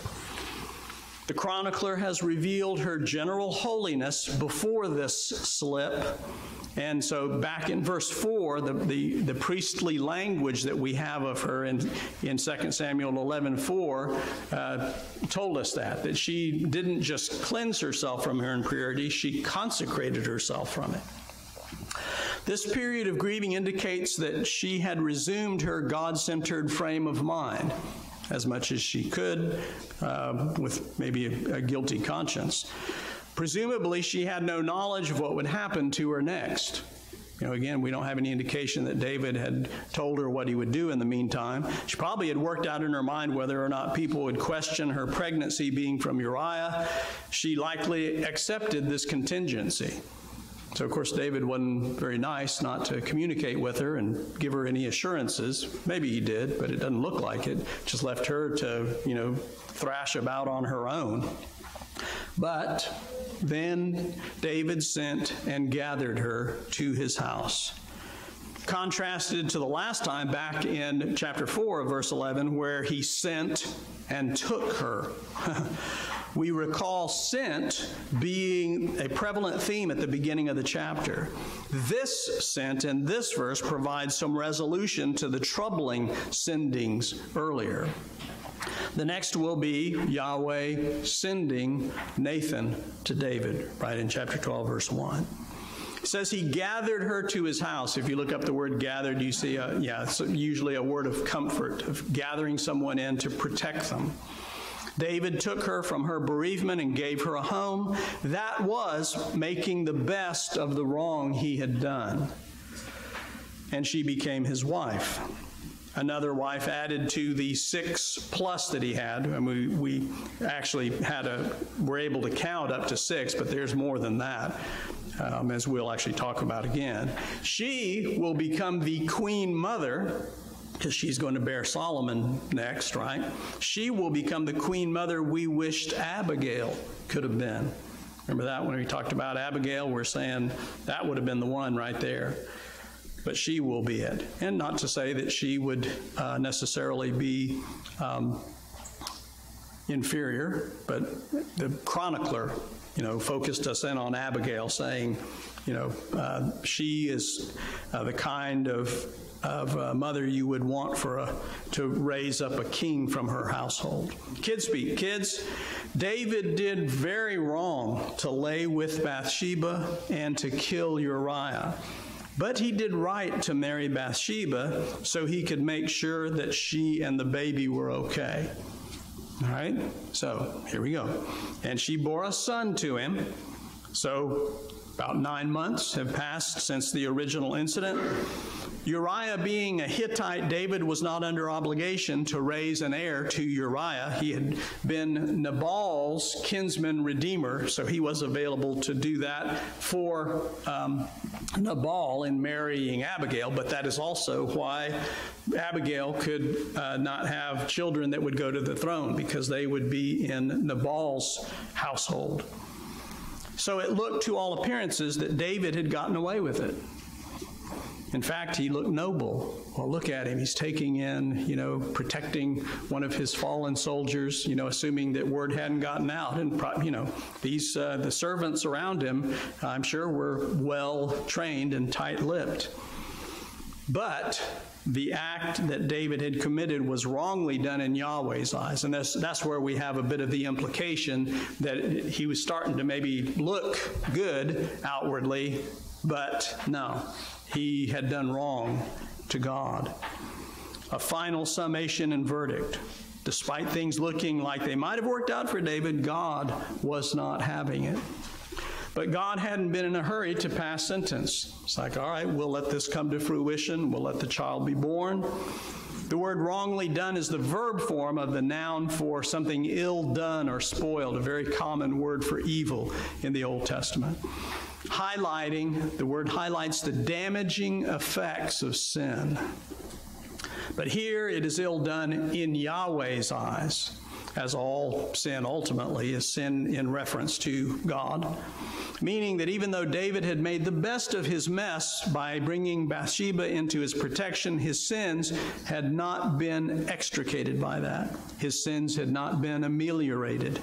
The chronicler has revealed her general holiness before this slip. And so, back in verse 4, the, the, the priestly language that we have of her in, in 2 Samuel 11 4 uh, told us that, that she didn't just cleanse herself from her impurity, she consecrated herself from it. This period of grieving indicates that she had resumed her God centered frame of mind as much as she could uh, with maybe a, a guilty conscience. Presumably, she had no knowledge of what would happen to her next. You know, again, we don't have any indication that David had told her what he would do in the meantime. She probably had worked out in her mind whether or not people would question her pregnancy being from Uriah. She likely accepted this contingency. So, of course, David wasn't very nice not to communicate with her and give her any assurances. Maybe he did, but it doesn't look like it. Just left her to, you know, thrash about on her own. But then David sent and gathered her to his house. Contrasted to the last time back in chapter 4 verse 11, where he sent and took her. *laughs* we recall sent being a prevalent theme at the beginning of the chapter. This sent in this verse provides some resolution to the troubling sendings earlier. The next will be Yahweh sending Nathan to David, right in chapter 12, verse 1. It says he gathered her to his house. If you look up the word gathered, you see, a, yeah, it's usually a word of comfort, of gathering someone in to protect them. David took her from her bereavement and gave her a home. That was making the best of the wrong he had done. And she became his wife. Another wife added to the six plus that he had. And we, we actually had a, we're able to count up to six, but there's more than that. Um, as we'll actually talk about again. She will become the queen mother because she's going to bear Solomon next, right? She will become the queen mother we wished Abigail could have been. Remember that when we talked about Abigail? We're saying that would have been the one right there. But she will be it. And not to say that she would uh, necessarily be um, inferior, but the chronicler, you know, focused us in on Abigail, saying, you know, uh, she is uh, the kind of of a mother you would want for a, to raise up a king from her household. Kids speak. Kids, David did very wrong to lay with Bathsheba and to kill Uriah. But he did right to marry Bathsheba so he could make sure that she and the baby were okay. All right? So here we go. And she bore a son to him. So about nine months have passed since the original incident. Uriah being a Hittite, David was not under obligation to raise an heir to Uriah. He had been Nabal's kinsman redeemer, so he was available to do that for um, Nabal in marrying Abigail, but that is also why Abigail could uh, not have children that would go to the throne, because they would be in Nabal's household. So it looked to all appearances that David had gotten away with it. In fact, he looked noble. Well, look at him. He's taking in, you know, protecting one of his fallen soldiers, you know, assuming that word hadn't gotten out. And, you know, these, uh, the servants around him, I'm sure, were well trained and tight lipped. But the act that David had committed was wrongly done in Yahweh's eyes. And that's, that's where we have a bit of the implication that he was starting to maybe look good outwardly, but no, he had done wrong to God. A final summation and verdict. Despite things looking like they might have worked out for David, God was not having it. But God hadn't been in a hurry to pass sentence. It's like, all right, we'll let this come to fruition. We'll let the child be born. The word wrongly done is the verb form of the noun for something ill done or spoiled, a very common word for evil in the Old Testament. highlighting, the word highlights the damaging effects of sin. But here it is ill done in Yahweh's eyes, as all sin ultimately is sin in reference to God. Meaning that even though David had made the best of his mess by bringing Bathsheba into his protection, his sins had not been extricated by that. His sins had not been ameliorated.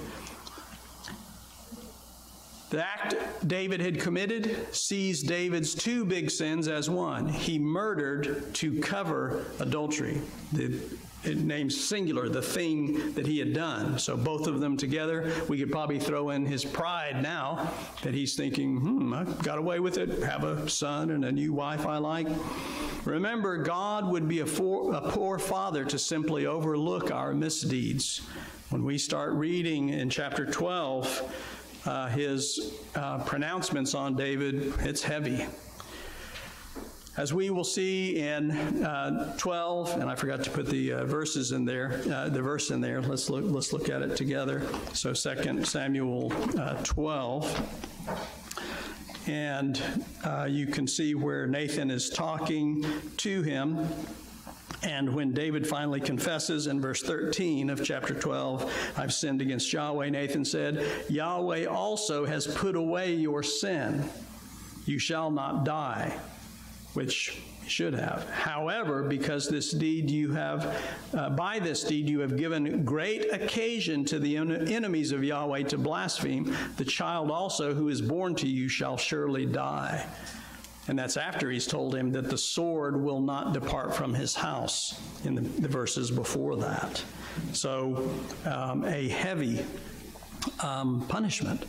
The act David had committed sees David's two big sins as one. He murdered to cover adultery. The, it names singular the thing that he had done. So both of them together, we could probably throw in his pride now that he's thinking, hmm, I got away with it, have a son and a new wife I like. Remember, God would be a, for, a poor father to simply overlook our misdeeds. When we start reading in chapter 12, uh, his uh, pronouncements on David, it's heavy. As we will see in uh, 12, and I forgot to put the uh, verses in there, uh, the verse in there. Let's look. Let's look at it together. So 2 Samuel uh, 12. And you can see where Nathan is talking to him and when David finally confesses in verse 13 of chapter 12, I've sinned against Yahweh, Nathan said, Yahweh also has put away your sin. You shall not die, which should have. However, because this deed you have, uh, by this deed you have given great occasion to the en- enemies of Yahweh to blaspheme, the child also who is born to you shall surely die. And that's after he's told him that the sword will not depart from his house in the, the verses before that. So, um, a heavy um, punishment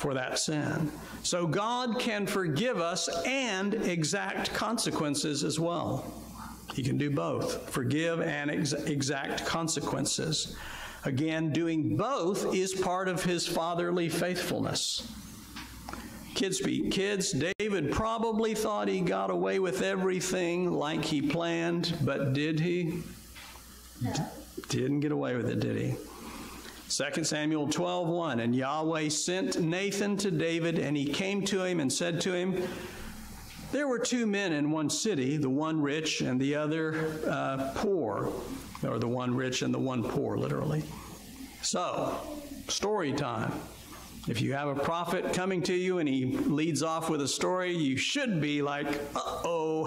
for that sin. So, God can forgive us and exact consequences as well. He can do both forgive and ex- exact consequences. Again, doing both is part of his fatherly faithfulness. Kids speak. Kids, David probably thought he got away with everything like he planned, but did he? No. Didn't get away with it, did he? 2 Samuel 12, 1. And Yahweh sent Nathan to David, and he came to him and said to him, There were two men in one city, the one rich and the other uh, poor, or the one rich and the one poor, literally. So, story time. If you have a prophet coming to you and he leads off with a story, you should be like, uh oh,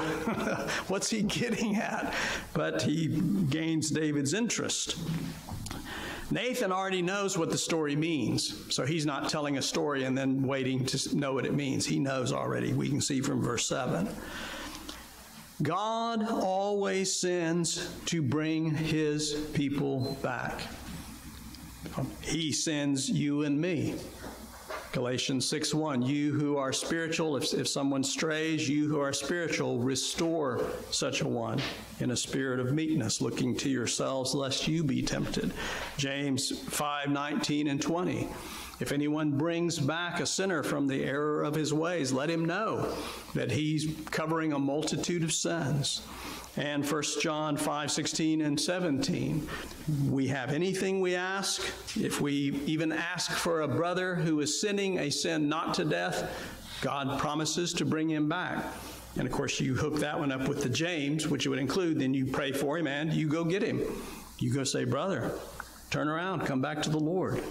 *laughs* what's he getting at? But he gains David's interest. Nathan already knows what the story means, so he's not telling a story and then waiting to know what it means. He knows already. We can see from verse 7. God always sends to bring his people back. He sends you and me. Galatians 6 1, you who are spiritual, if, if someone strays, you who are spiritual, restore such a one in a spirit of meekness, looking to yourselves lest you be tempted. James 5 19 and 20. If anyone brings back a sinner from the error of his ways, let him know that he's covering a multitude of sins and 1 John 5 16 and 17. We have anything we ask. If we even ask for a brother who is sinning a sin not to death, God promises to bring him back. And of course, you hook that one up with the James, which would include then you pray for him and you go get him. You go say, Brother, turn around, come back to the Lord.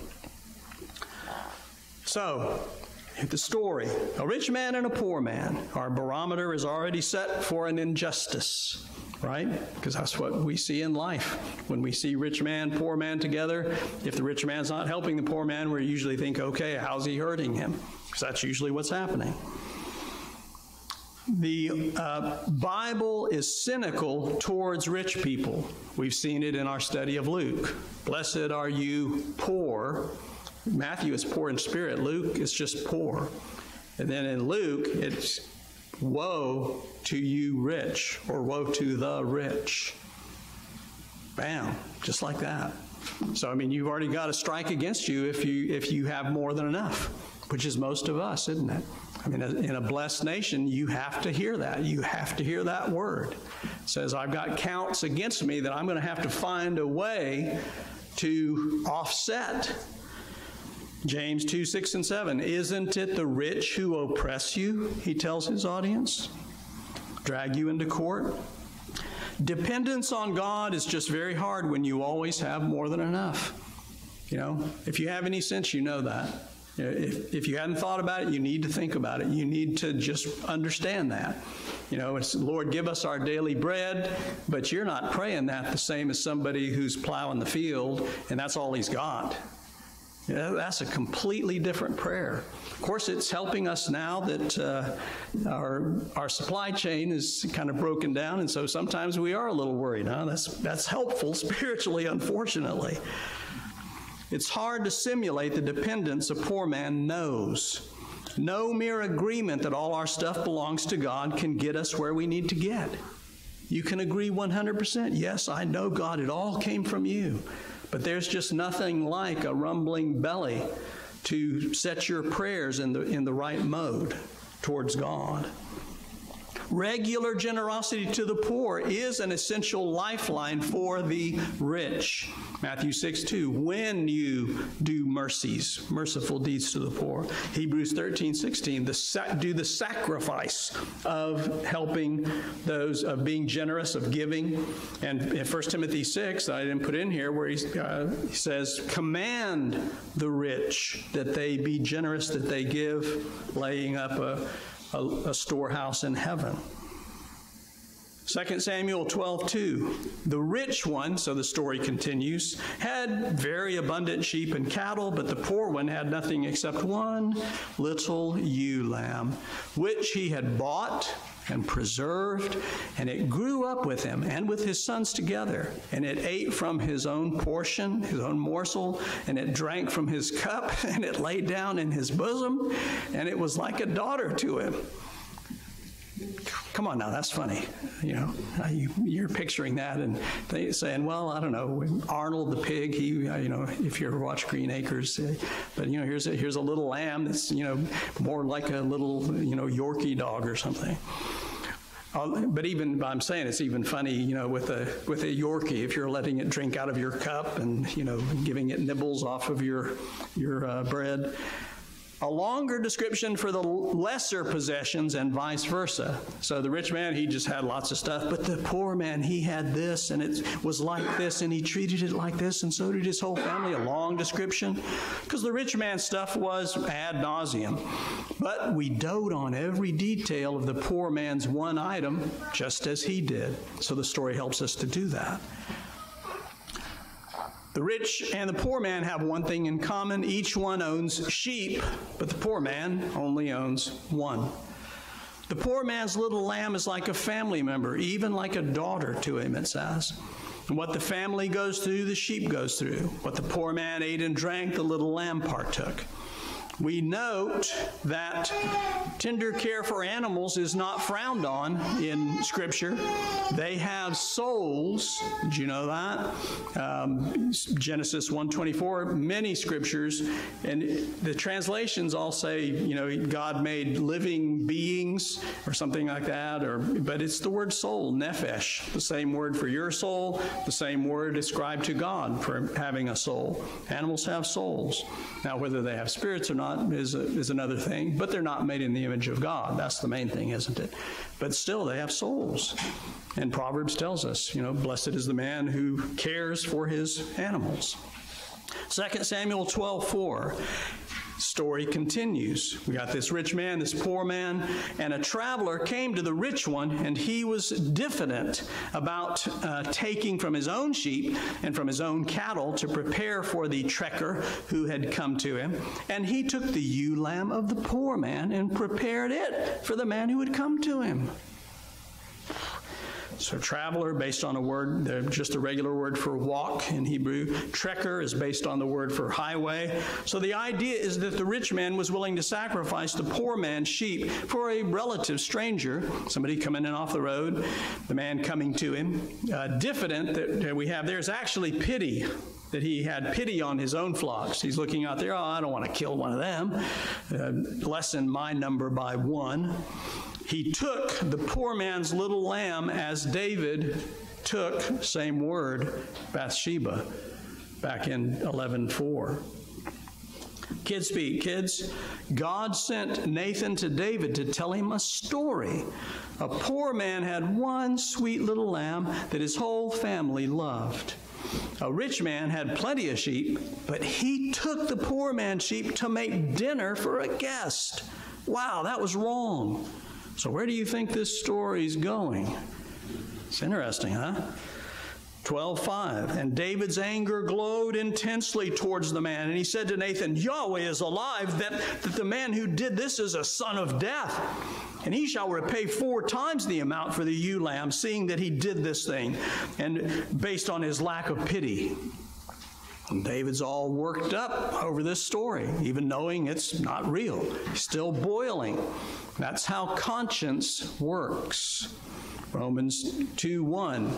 So, the story a rich man and a poor man. Our barometer is already set for an injustice, right? Because that's what we see in life. When we see rich man, poor man together, if the rich man's not helping the poor man, we usually think, okay, how's he hurting him? Because that's usually what's happening. The uh, Bible is cynical towards rich people. We've seen it in our study of Luke. Blessed are you poor Matthew is poor in spirit, Luke is just poor. And then in Luke, it's woe to you rich, or woe to the rich. Bam, just like that. So I mean, you've already got a strike against you if you if you have more than enough, which is most of us, isn't it? I mean, in a blessed nation, you have to hear that. You have to hear that word. It says, I've got counts against me that I'm going to have to find a way to offset James 2, 6, and 7. Isn't it the rich who oppress you? He tells his audience. Drag you into court. Dependence on God is just very hard when you always have more than enough. You know, if you have any sense, you know that. If, if you hadn't thought about it, you need to think about it. You need to just understand that. You know, it's Lord, give us our daily bread, but you're not praying that the same as somebody who's plowing the field and that's all he's got. That's a completely different prayer. Of course, it's helping us now that uh, our our supply chain is kind of broken down, and so sometimes we are a little worried. Huh? That's that's helpful *laughs* spiritually, unfortunately. It's hard to simulate the dependence a poor man knows. No mere agreement that all our stuff belongs to God can get us where we need to get. You can agree 100%. Yes, I know God, it all came from you. But there's just nothing like a rumbling belly to set your prayers in the, in the right mode towards God. Regular generosity to the poor is an essential lifeline for the rich. Matthew 6 2. When you do mercies, merciful deeds to the poor. Hebrews 13 16. The, do the sacrifice of helping those, of being generous, of giving. And in 1 Timothy 6, I didn't put in here, where he, uh, he says, Command the rich that they be generous, that they give, laying up a a, a storehouse in heaven. 2 Samuel 12, 2. The rich one, so the story continues, had very abundant sheep and cattle, but the poor one had nothing except one little ewe lamb, which he had bought and preserved, and it grew up with him and with his sons together. And it ate from his own portion, his own morsel, and it drank from his cup, *laughs* and it lay down in his bosom, and it was like a daughter to him. Come on now, that's funny. You know, you, are picturing that and they saying, well, I don't know, Arnold the pig. He, you know, if you ever watch Green Acres, uh, but you know, here's a, here's a little lamb that's you know more like a little you know Yorkie dog or something. Uh, but even I'm saying it's even funny, you know, with a with a Yorkie, if you're letting it drink out of your cup and you know giving it nibbles off of your your uh, bread a longer description for the lesser possessions and vice versa. So the rich man, he just had lots of stuff, but the poor man, he had this and it was like this and he treated it like this and so did his whole family. A long description. Because the rich man's stuff was ad nauseum. But we dote on every detail of the poor man's one item just as he did. So the story helps us to do that. The rich and the poor man have one thing in common each one owns sheep, but the poor man only owns one. The poor man's little lamb is like a family member, even like a daughter to him, it says. And what the family goes through, the sheep goes through. What the poor man ate and drank, the little lamb partook. We note that tender care for animals is not frowned on in Scripture. They have souls. Did you know that? Um, Genesis 1:24. Many scriptures, and the translations all say, you know, God made living beings or something like that. Or, but it's the word soul, nephesh, the same word for your soul, the same word ascribed to God for having a soul. Animals have souls. Now, whether they have spirits or not not is, a, is another thing, but they're not made in the image of God. That's the main thing, isn't it? But still, they have souls. And Proverbs tells us, you know, blessed is the man who cares for his animals. 2 Samuel 12, 4 story continues. We got this rich man, this poor man, and a traveler came to the rich one, and he was diffident about uh, taking from his own sheep and from his own cattle to prepare for the trekker who had come to him. And he took the ewe lamb of the poor man and prepared it for the man who had come to him. So traveler, based on a word, just a regular word for walk in Hebrew. Trekker is based on the word for highway. So the idea is that the rich man was willing to sacrifice the poor man's sheep for a relative stranger, somebody coming in off the road, the man coming to him. Uh, diffident that, we have there is actually pity that he had pity on his own flocks. He's looking out there, oh, I don't want to kill one of them. Uh, lessen my number by one. He took the poor man's little lamb as David took, same word, Bathsheba back in 11:4. Kids speak, kids. God sent Nathan to David to tell him a story. A poor man had one sweet little lamb that his whole family loved. A rich man had plenty of sheep, but he took the poor man's sheep to make dinner for a guest. Wow, that was wrong. So, where do you think this story is going? It's interesting, huh? 12:5 And David's anger glowed intensely towards the man and he said to Nathan Yahweh is alive that, that the man who did this is a son of death and he shall repay four times the amount for the ewe lamb seeing that he did this thing and based on his lack of pity and David's all worked up over this story even knowing it's not real He's still boiling that's how conscience works Romans 2 1.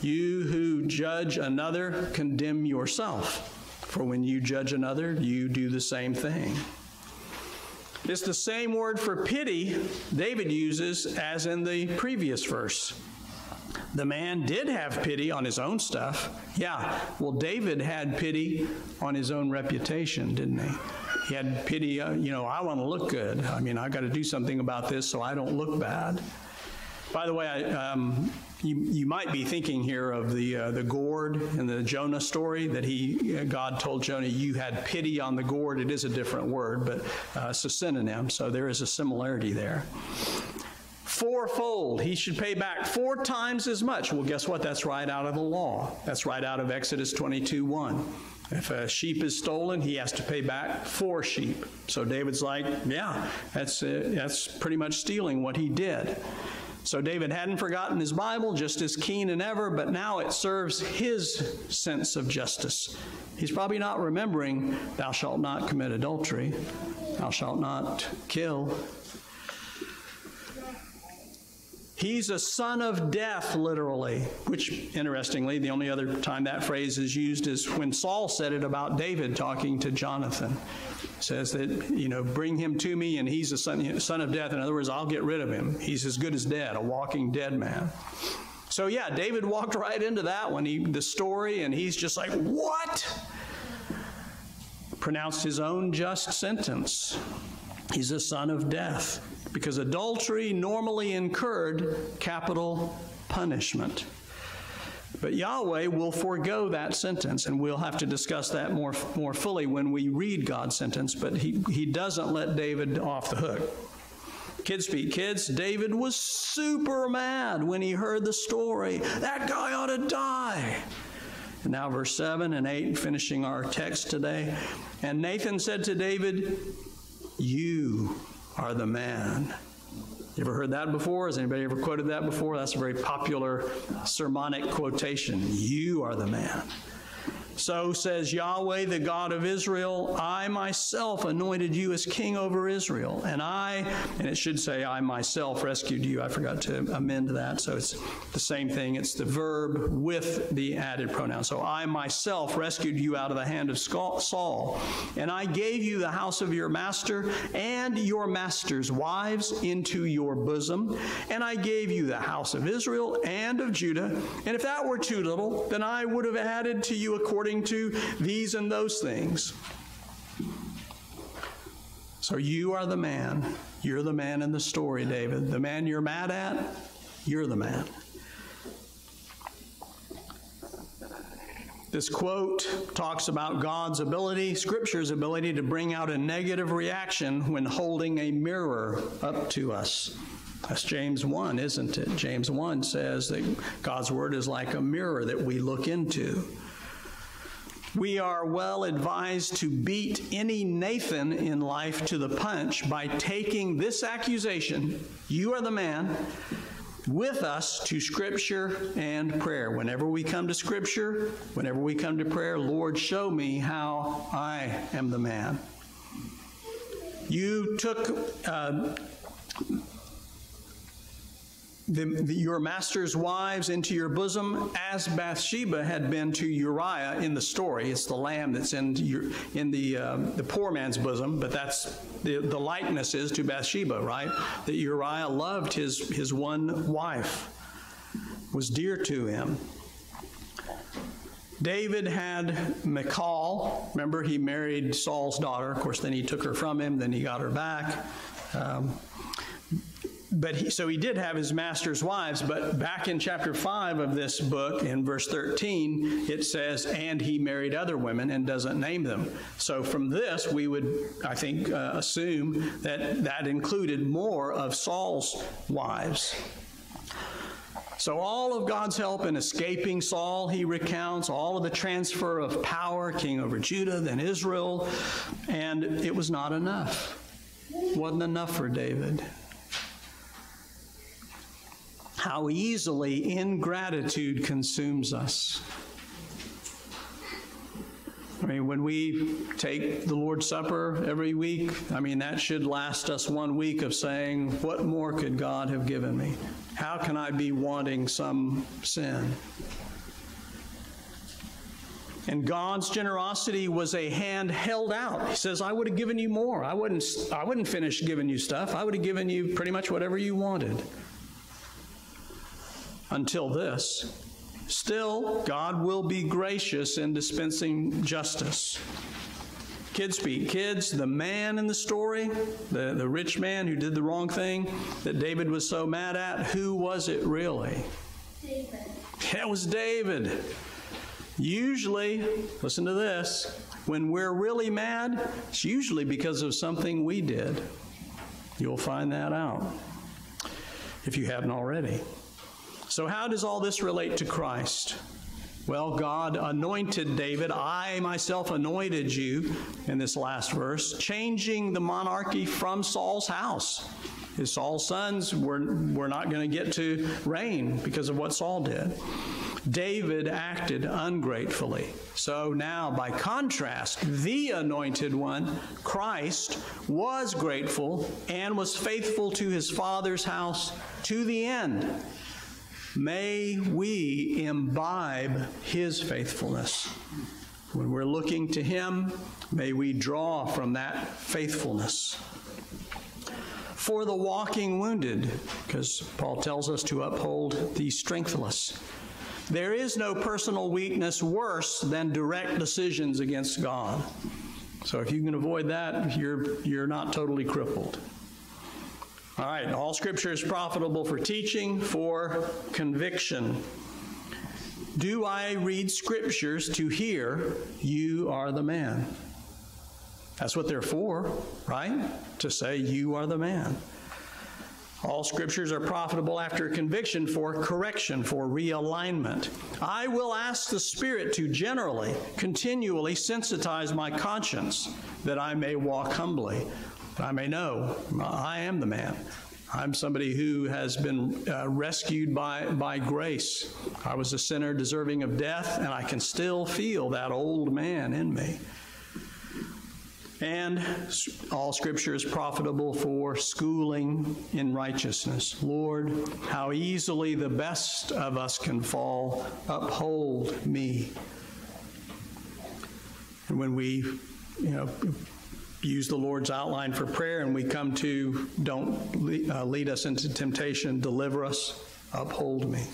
You who judge another, condemn yourself. For when you judge another, you do the same thing. It's the same word for pity David uses as in the previous verse. The man did have pity on his own stuff. Yeah, well, David had pity on his own reputation, didn't he? He had pity, uh, you know, I want to look good. I mean, I got to do something about this so I don't look bad. By the way, I, um, you, you might be thinking here of the uh, the gourd in the Jonah story that he uh, God told Jonah, "You had pity on the gourd." It is a different word, but uh, it's a synonym, so there is a similarity there. Fourfold, he should pay back four times as much. Well, guess what? That's right out of the law. That's right out of Exodus 22 1. If a sheep is stolen, he has to pay back four sheep. So David's like, yeah, that's, uh, that's pretty much stealing what he did. So David hadn't forgotten his Bible, just as keen and ever, but now it serves his sense of justice. He's probably not remembering, thou shalt not commit adultery, thou shalt not kill. He's a son of death, literally, which, interestingly, the only other time that phrase is used is when Saul said it about David talking to Jonathan says that, you know, bring him to me and he's a son, son of death. In other words, I'll get rid of him. He's as good as dead, a walking dead man. So yeah, David walked right into that one, he, the story, and he's just like, what? Pronounced his own just sentence. He's a son of death because adultery normally incurred capital punishment. But Yahweh will forego that sentence, and we'll have to discuss that more, more fully when we read God's sentence, but he, he doesn't let David off the hook. Kids speak kids. David was super mad when he heard the story. That guy ought to die. And now, verse 7 and 8, finishing our text today. And Nathan said to David, You are the man. You ever heard that before? Has anybody ever quoted that before? That's a very popular sermonic quotation. You are the man. So says Yahweh, the God of Israel, I myself anointed you as king over Israel. And I, and it should say, I myself rescued you. I forgot to amend that. So it's the same thing. It's the verb with the added pronoun. So I myself rescued you out of the hand of Saul. And I gave you the house of your master and your master's wives into your bosom. And I gave you the house of Israel and of Judah. And if that were too little, then I would have added to you according according to these and those things. So you are the man. You're the man in the story, David. The man you're mad at, you're the man. This quote talks about God's ability, Scripture's ability to bring out a negative reaction when holding a mirror up to us. That's James 1, isn't it? James 1 says that God's Word is like a mirror that we look into. We are well advised to beat any Nathan in life to the punch by taking this accusation, you are the man, with us to Scripture and prayer. Whenever we come to Scripture, whenever we come to prayer, Lord, show me how I am the man. You took uh, the, the, your master's wives into your bosom, as Bathsheba had been to Uriah in the story. It's the lamb that's in your, in the um, the poor man's bosom, but that's the, the likeness is to Bathsheba, right? That Uriah loved his his one wife, was dear to him. David had Michal. Remember, he married Saul's daughter. Of course, then he took her from him, then he got her back. Um, but he, so he did have his master's wives, but back in chapter 5 of this book, in verse 13, it says, and he married other women and doesn't name them. So from this, we would, I think, uh, assume that that included more of Saul's wives. So, all of God's help in escaping Saul, he recounts, all of the transfer of power, king over Judah, then Israel, and it was not enough. Wasn't enough for David how easily ingratitude consumes us. I mean, when we take the Lord's Supper every week, I mean, that should last us one week of saying, What more could God have given me? How can I be wanting some sin? And God's generosity was a hand held out. He says, I would have given you more. I wouldn't, I wouldn't finish giving you stuff. I would have given you pretty much whatever you wanted until this. Still, God will be gracious in dispensing justice. Kids speak. Kids, the man in the story, the, the rich man who did the wrong thing that David was so mad at, who was it really? David. It was David. Usually, listen to this, when we're really mad, it's usually because of something we did. You'll find that out if you haven't already. So, how does all this relate to Christ? Well, God anointed David. I myself anointed you in this last verse, changing the monarchy from Saul's house. His Saul's sons were, were not going to get to reign because of what Saul did. David acted ungratefully. So now, by contrast, the anointed one, Christ, was grateful and was faithful to his father's house to the end. May we imbibe his faithfulness. When we're looking to him, may we draw from that faithfulness. For the walking wounded, because Paul tells us to uphold the strengthless. There is no personal weakness worse than direct decisions against God. So if you can avoid that, you're, you're not totally crippled. All right, all scripture is profitable for teaching, for conviction. Do I read scriptures to hear you are the man? That's what they're for, right? To say you are the man. All scriptures are profitable after conviction for correction, for realignment. I will ask the Spirit to generally, continually sensitize my conscience that I may walk humbly I may know I am the man. I'm somebody who has been uh, rescued by, by grace. I was a sinner deserving of death, and I can still feel that old man in me. And all scripture is profitable for schooling in righteousness. Lord, how easily the best of us can fall. Uphold me. And when we, you know, use the Lord's outline for prayer and we come to don't uh, lead us into temptation, deliver us, uphold me.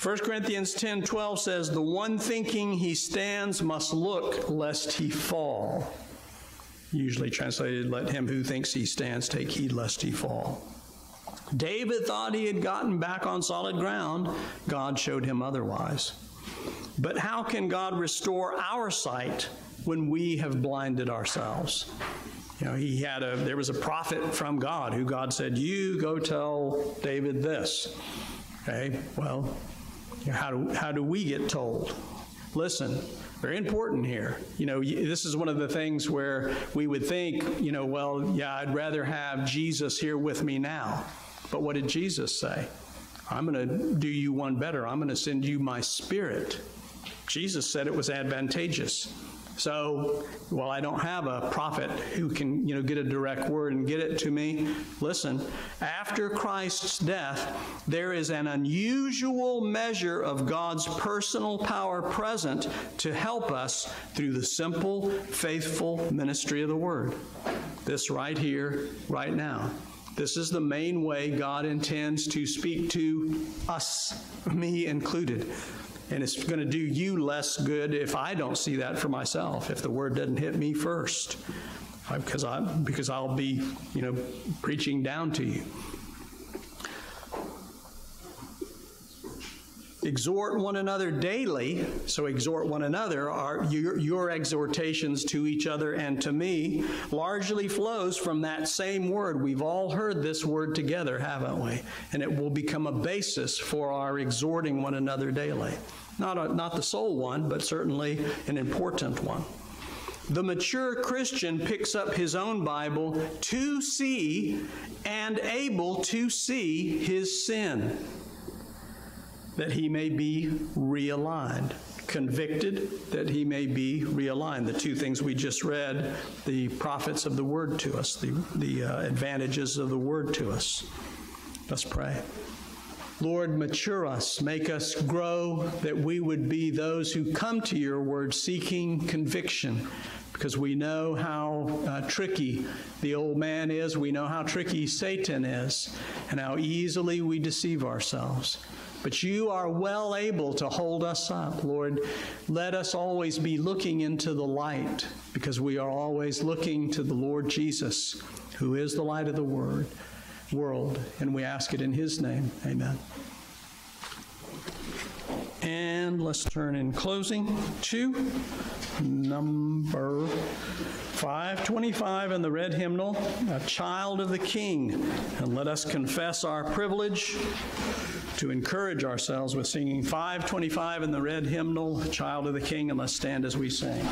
1 Corinthians 10 12 says, The one thinking he stands must look lest he fall. Usually translated, Let him who thinks he stands take heed lest he fall. David thought he had gotten back on solid ground. God showed him otherwise. But how can God restore our sight when we have blinded ourselves. You know, he had a there was a prophet from God who God said, "You go tell David this." Okay? Well, how do how do we get told? Listen, very important here. You know, this is one of the things where we would think, you know, well, yeah, I'd rather have Jesus here with me now. But what did Jesus say? I'm going to do you one better. I'm going to send you my spirit. Jesus said it was advantageous. So, while I don't have a prophet who can, you know, get a direct word and get it to me, listen, after Christ's death, there is an unusual measure of God's personal power present to help us through the simple, faithful ministry of the word. This right here, right now. This is the main way God intends to speak to us, me included. And it's going to do you less good if I don't see that for myself, if the word doesn't hit me first, because I because I'll be, you know, preaching down to you. Exhort one another daily. So, exhort one another your, your, exhortations to each other and to me largely flows from that same word. We've all heard this word together, haven't we? And it will become a basis for our exhorting one another daily. Not, a, not the sole one, but certainly an important one. The mature Christian picks up his own Bible to see and able to see his sin that he may be realigned. Convicted, that he may be realigned. The two things we just read, the profits of the word to us, the, the uh, advantages of the word to us. Let's pray. Lord, mature us, make us grow, that we would be those who come to your word seeking conviction, because we know how uh, tricky the old man is, we know how tricky Satan is, and how easily we deceive ourselves. But you are well able to hold us up, Lord. Let us always be looking into the light because we are always looking to the Lord Jesus, who is the light of the word, world. And we ask it in his name. Amen. And let's turn in closing to number 525 in the red hymnal, a child of the king. And let us confess our privilege to encourage ourselves with singing 525 in the red hymnal, Child of the King, and let's stand as we sing.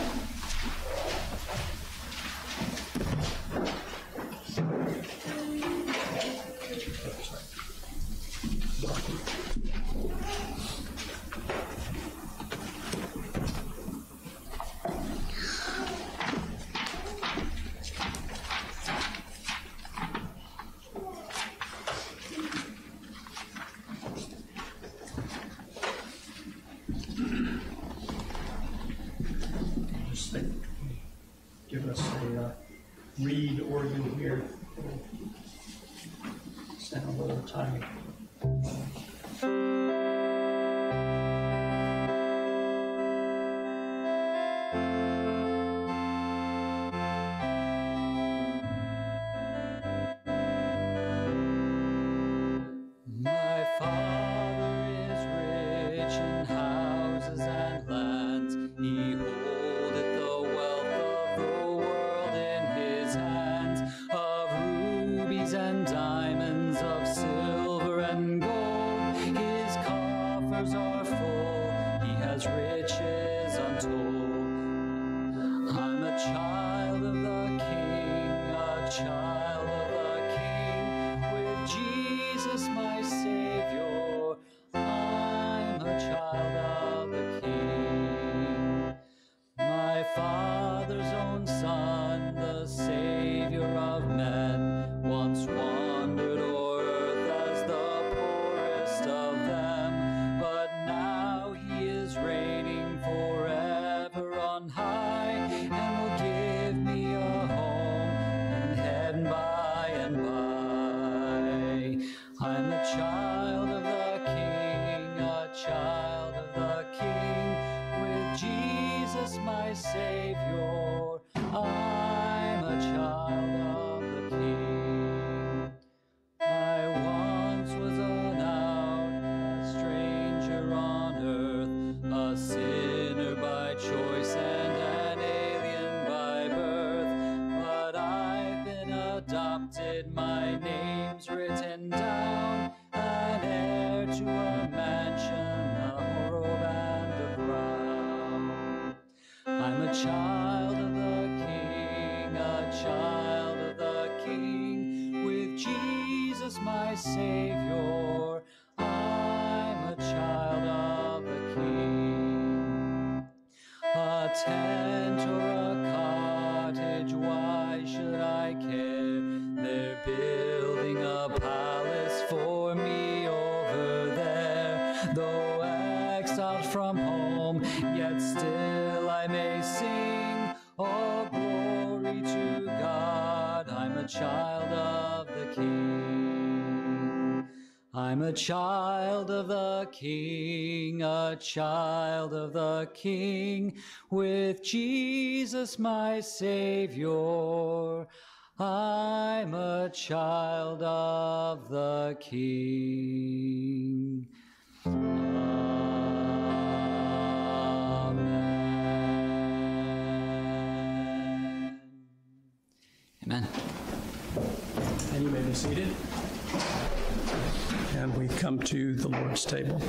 Of a child of the King, a child of the King, with Jesus my Savior. I'm a child of the King. Amen. Amen. And you may be seated. And we come to the Lord's table.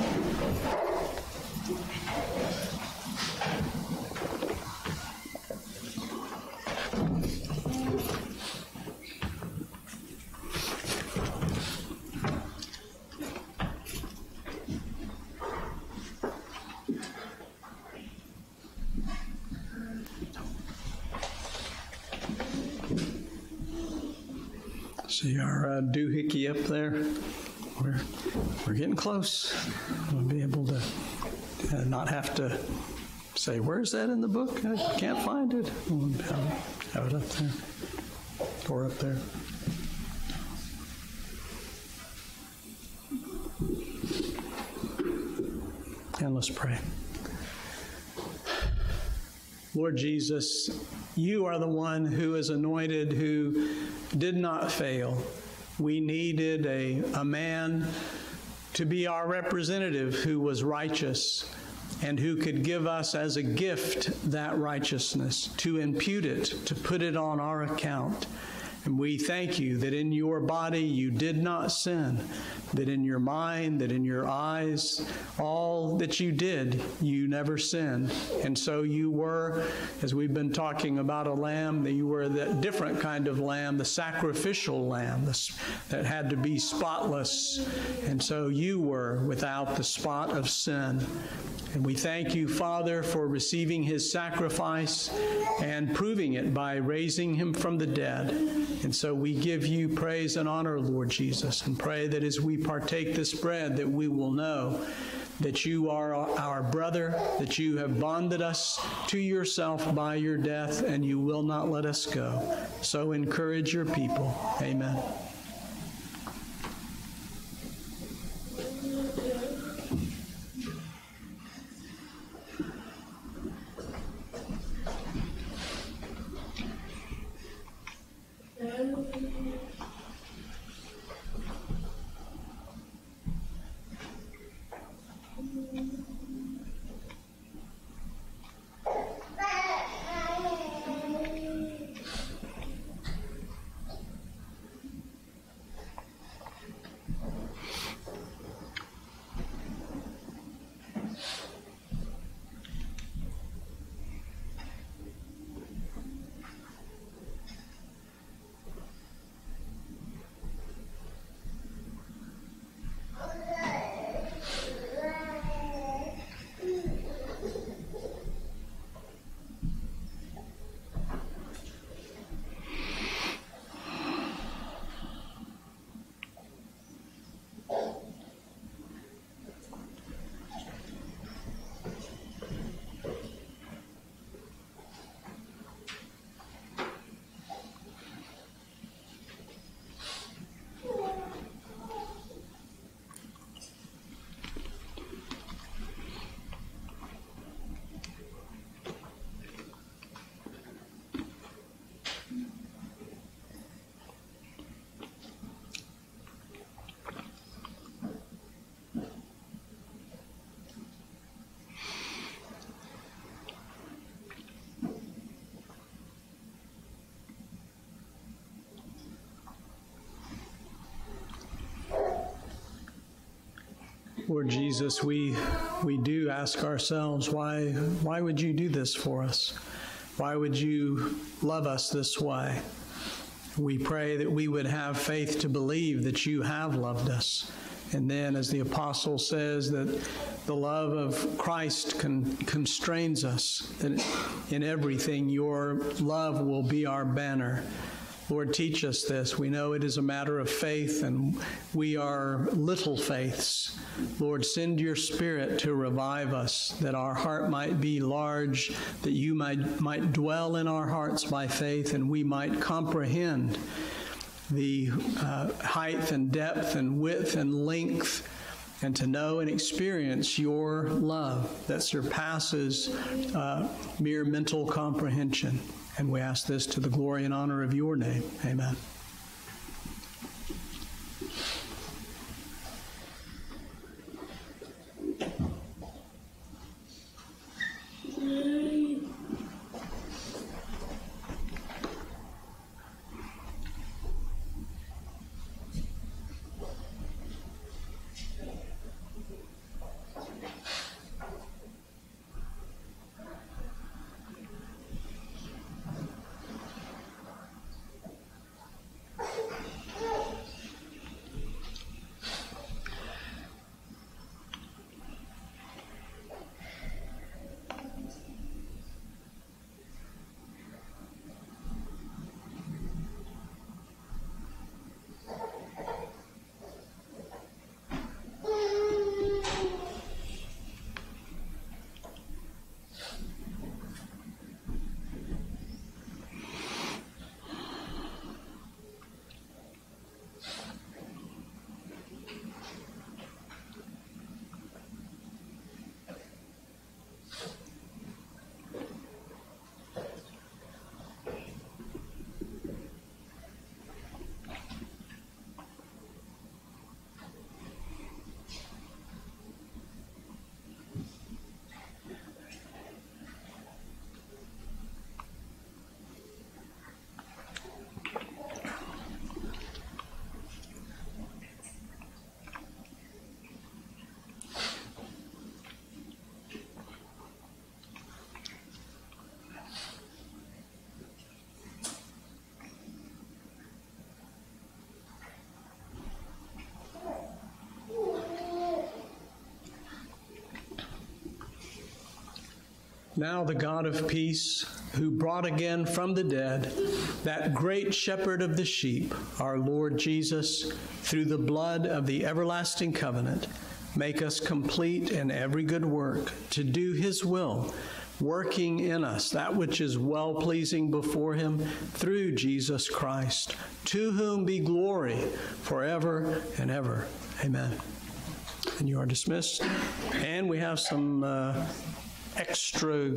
See our uh, doohickey up there? We're, we're getting close. We'll be able to uh, not have to say, where's that in the book? I can't find it. We'll have, have it up there or up there. And let's pray. Lord Jesus, you are the one who is anointed who did not fail. We needed a, a man to be our representative who was righteous and who could give us as a gift that righteousness, to impute it, to put it on our account. And we thank you that in your body you did not sin, that in your mind, that in your eyes, all that you did, you never sinned. And so you were, as we've been talking about a lamb, that you were the different kind of lamb, the sacrificial lamb that had to be spotless. And so you were without the spot of sin. And we thank you, Father, for receiving his sacrifice and proving it by raising him from the dead. And so we give you praise and honor, Lord Jesus, and pray that as we partake this bread, that we will know that you are our brother, that you have bonded us to yourself by your death, and you will not let us go. So encourage your people. Amen. Lord Jesus, we, we do ask ourselves, why, why would you do this for us? Why would you love us this way? We pray that we would have faith to believe that you have loved us. And then, as the apostle says, that the love of Christ con- constrains us, that in everything your love will be our banner. Lord, teach us this. We know it is a matter of faith, and we are little faiths. Lord, send your Spirit to revive us, that our heart might be large, that you might, might dwell in our hearts by faith, and we might comprehend the uh, height and depth and width and length, and to know and experience your love that surpasses uh, mere mental comprehension. And we ask this to the glory and honor of your name. Amen. Now the God of peace, who brought again from the dead that great shepherd of the sheep, our Lord Jesus, through the blood of the everlasting covenant, make us complete in every good work to do his will, working in us that which is well pleasing before him through Jesus Christ, to whom be glory forever and ever. Amen. And you are dismissed. And we have some. Uh, extra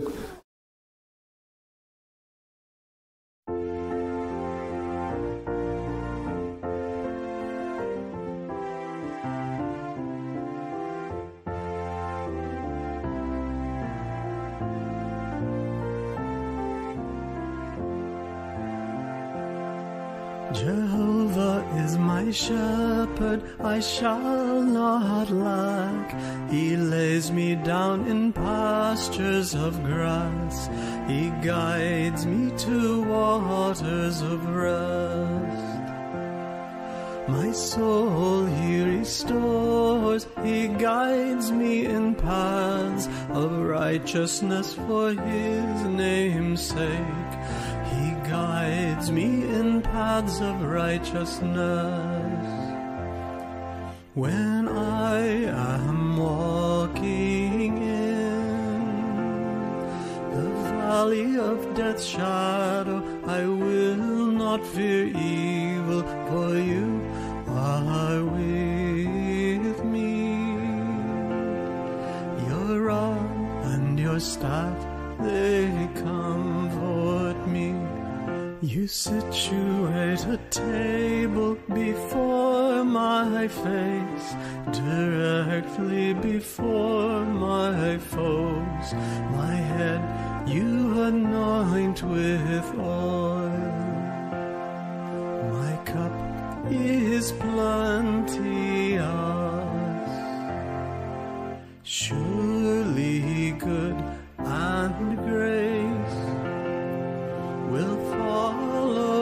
shepherd, I shall not lack. He lays me down in pastures of grass. He guides me to waters of rest. My soul he restores, he guides me in paths of righteousness for his name's sake. He guides me in paths of righteousness. When I am walking in the valley of death's shadow, I will not fear evil, for you are with me. Your rod and your staff, they comfort me. You situate a table before my face, directly before my foes. My head you anoint with oil. My cup is plenteous. Surely good and will follow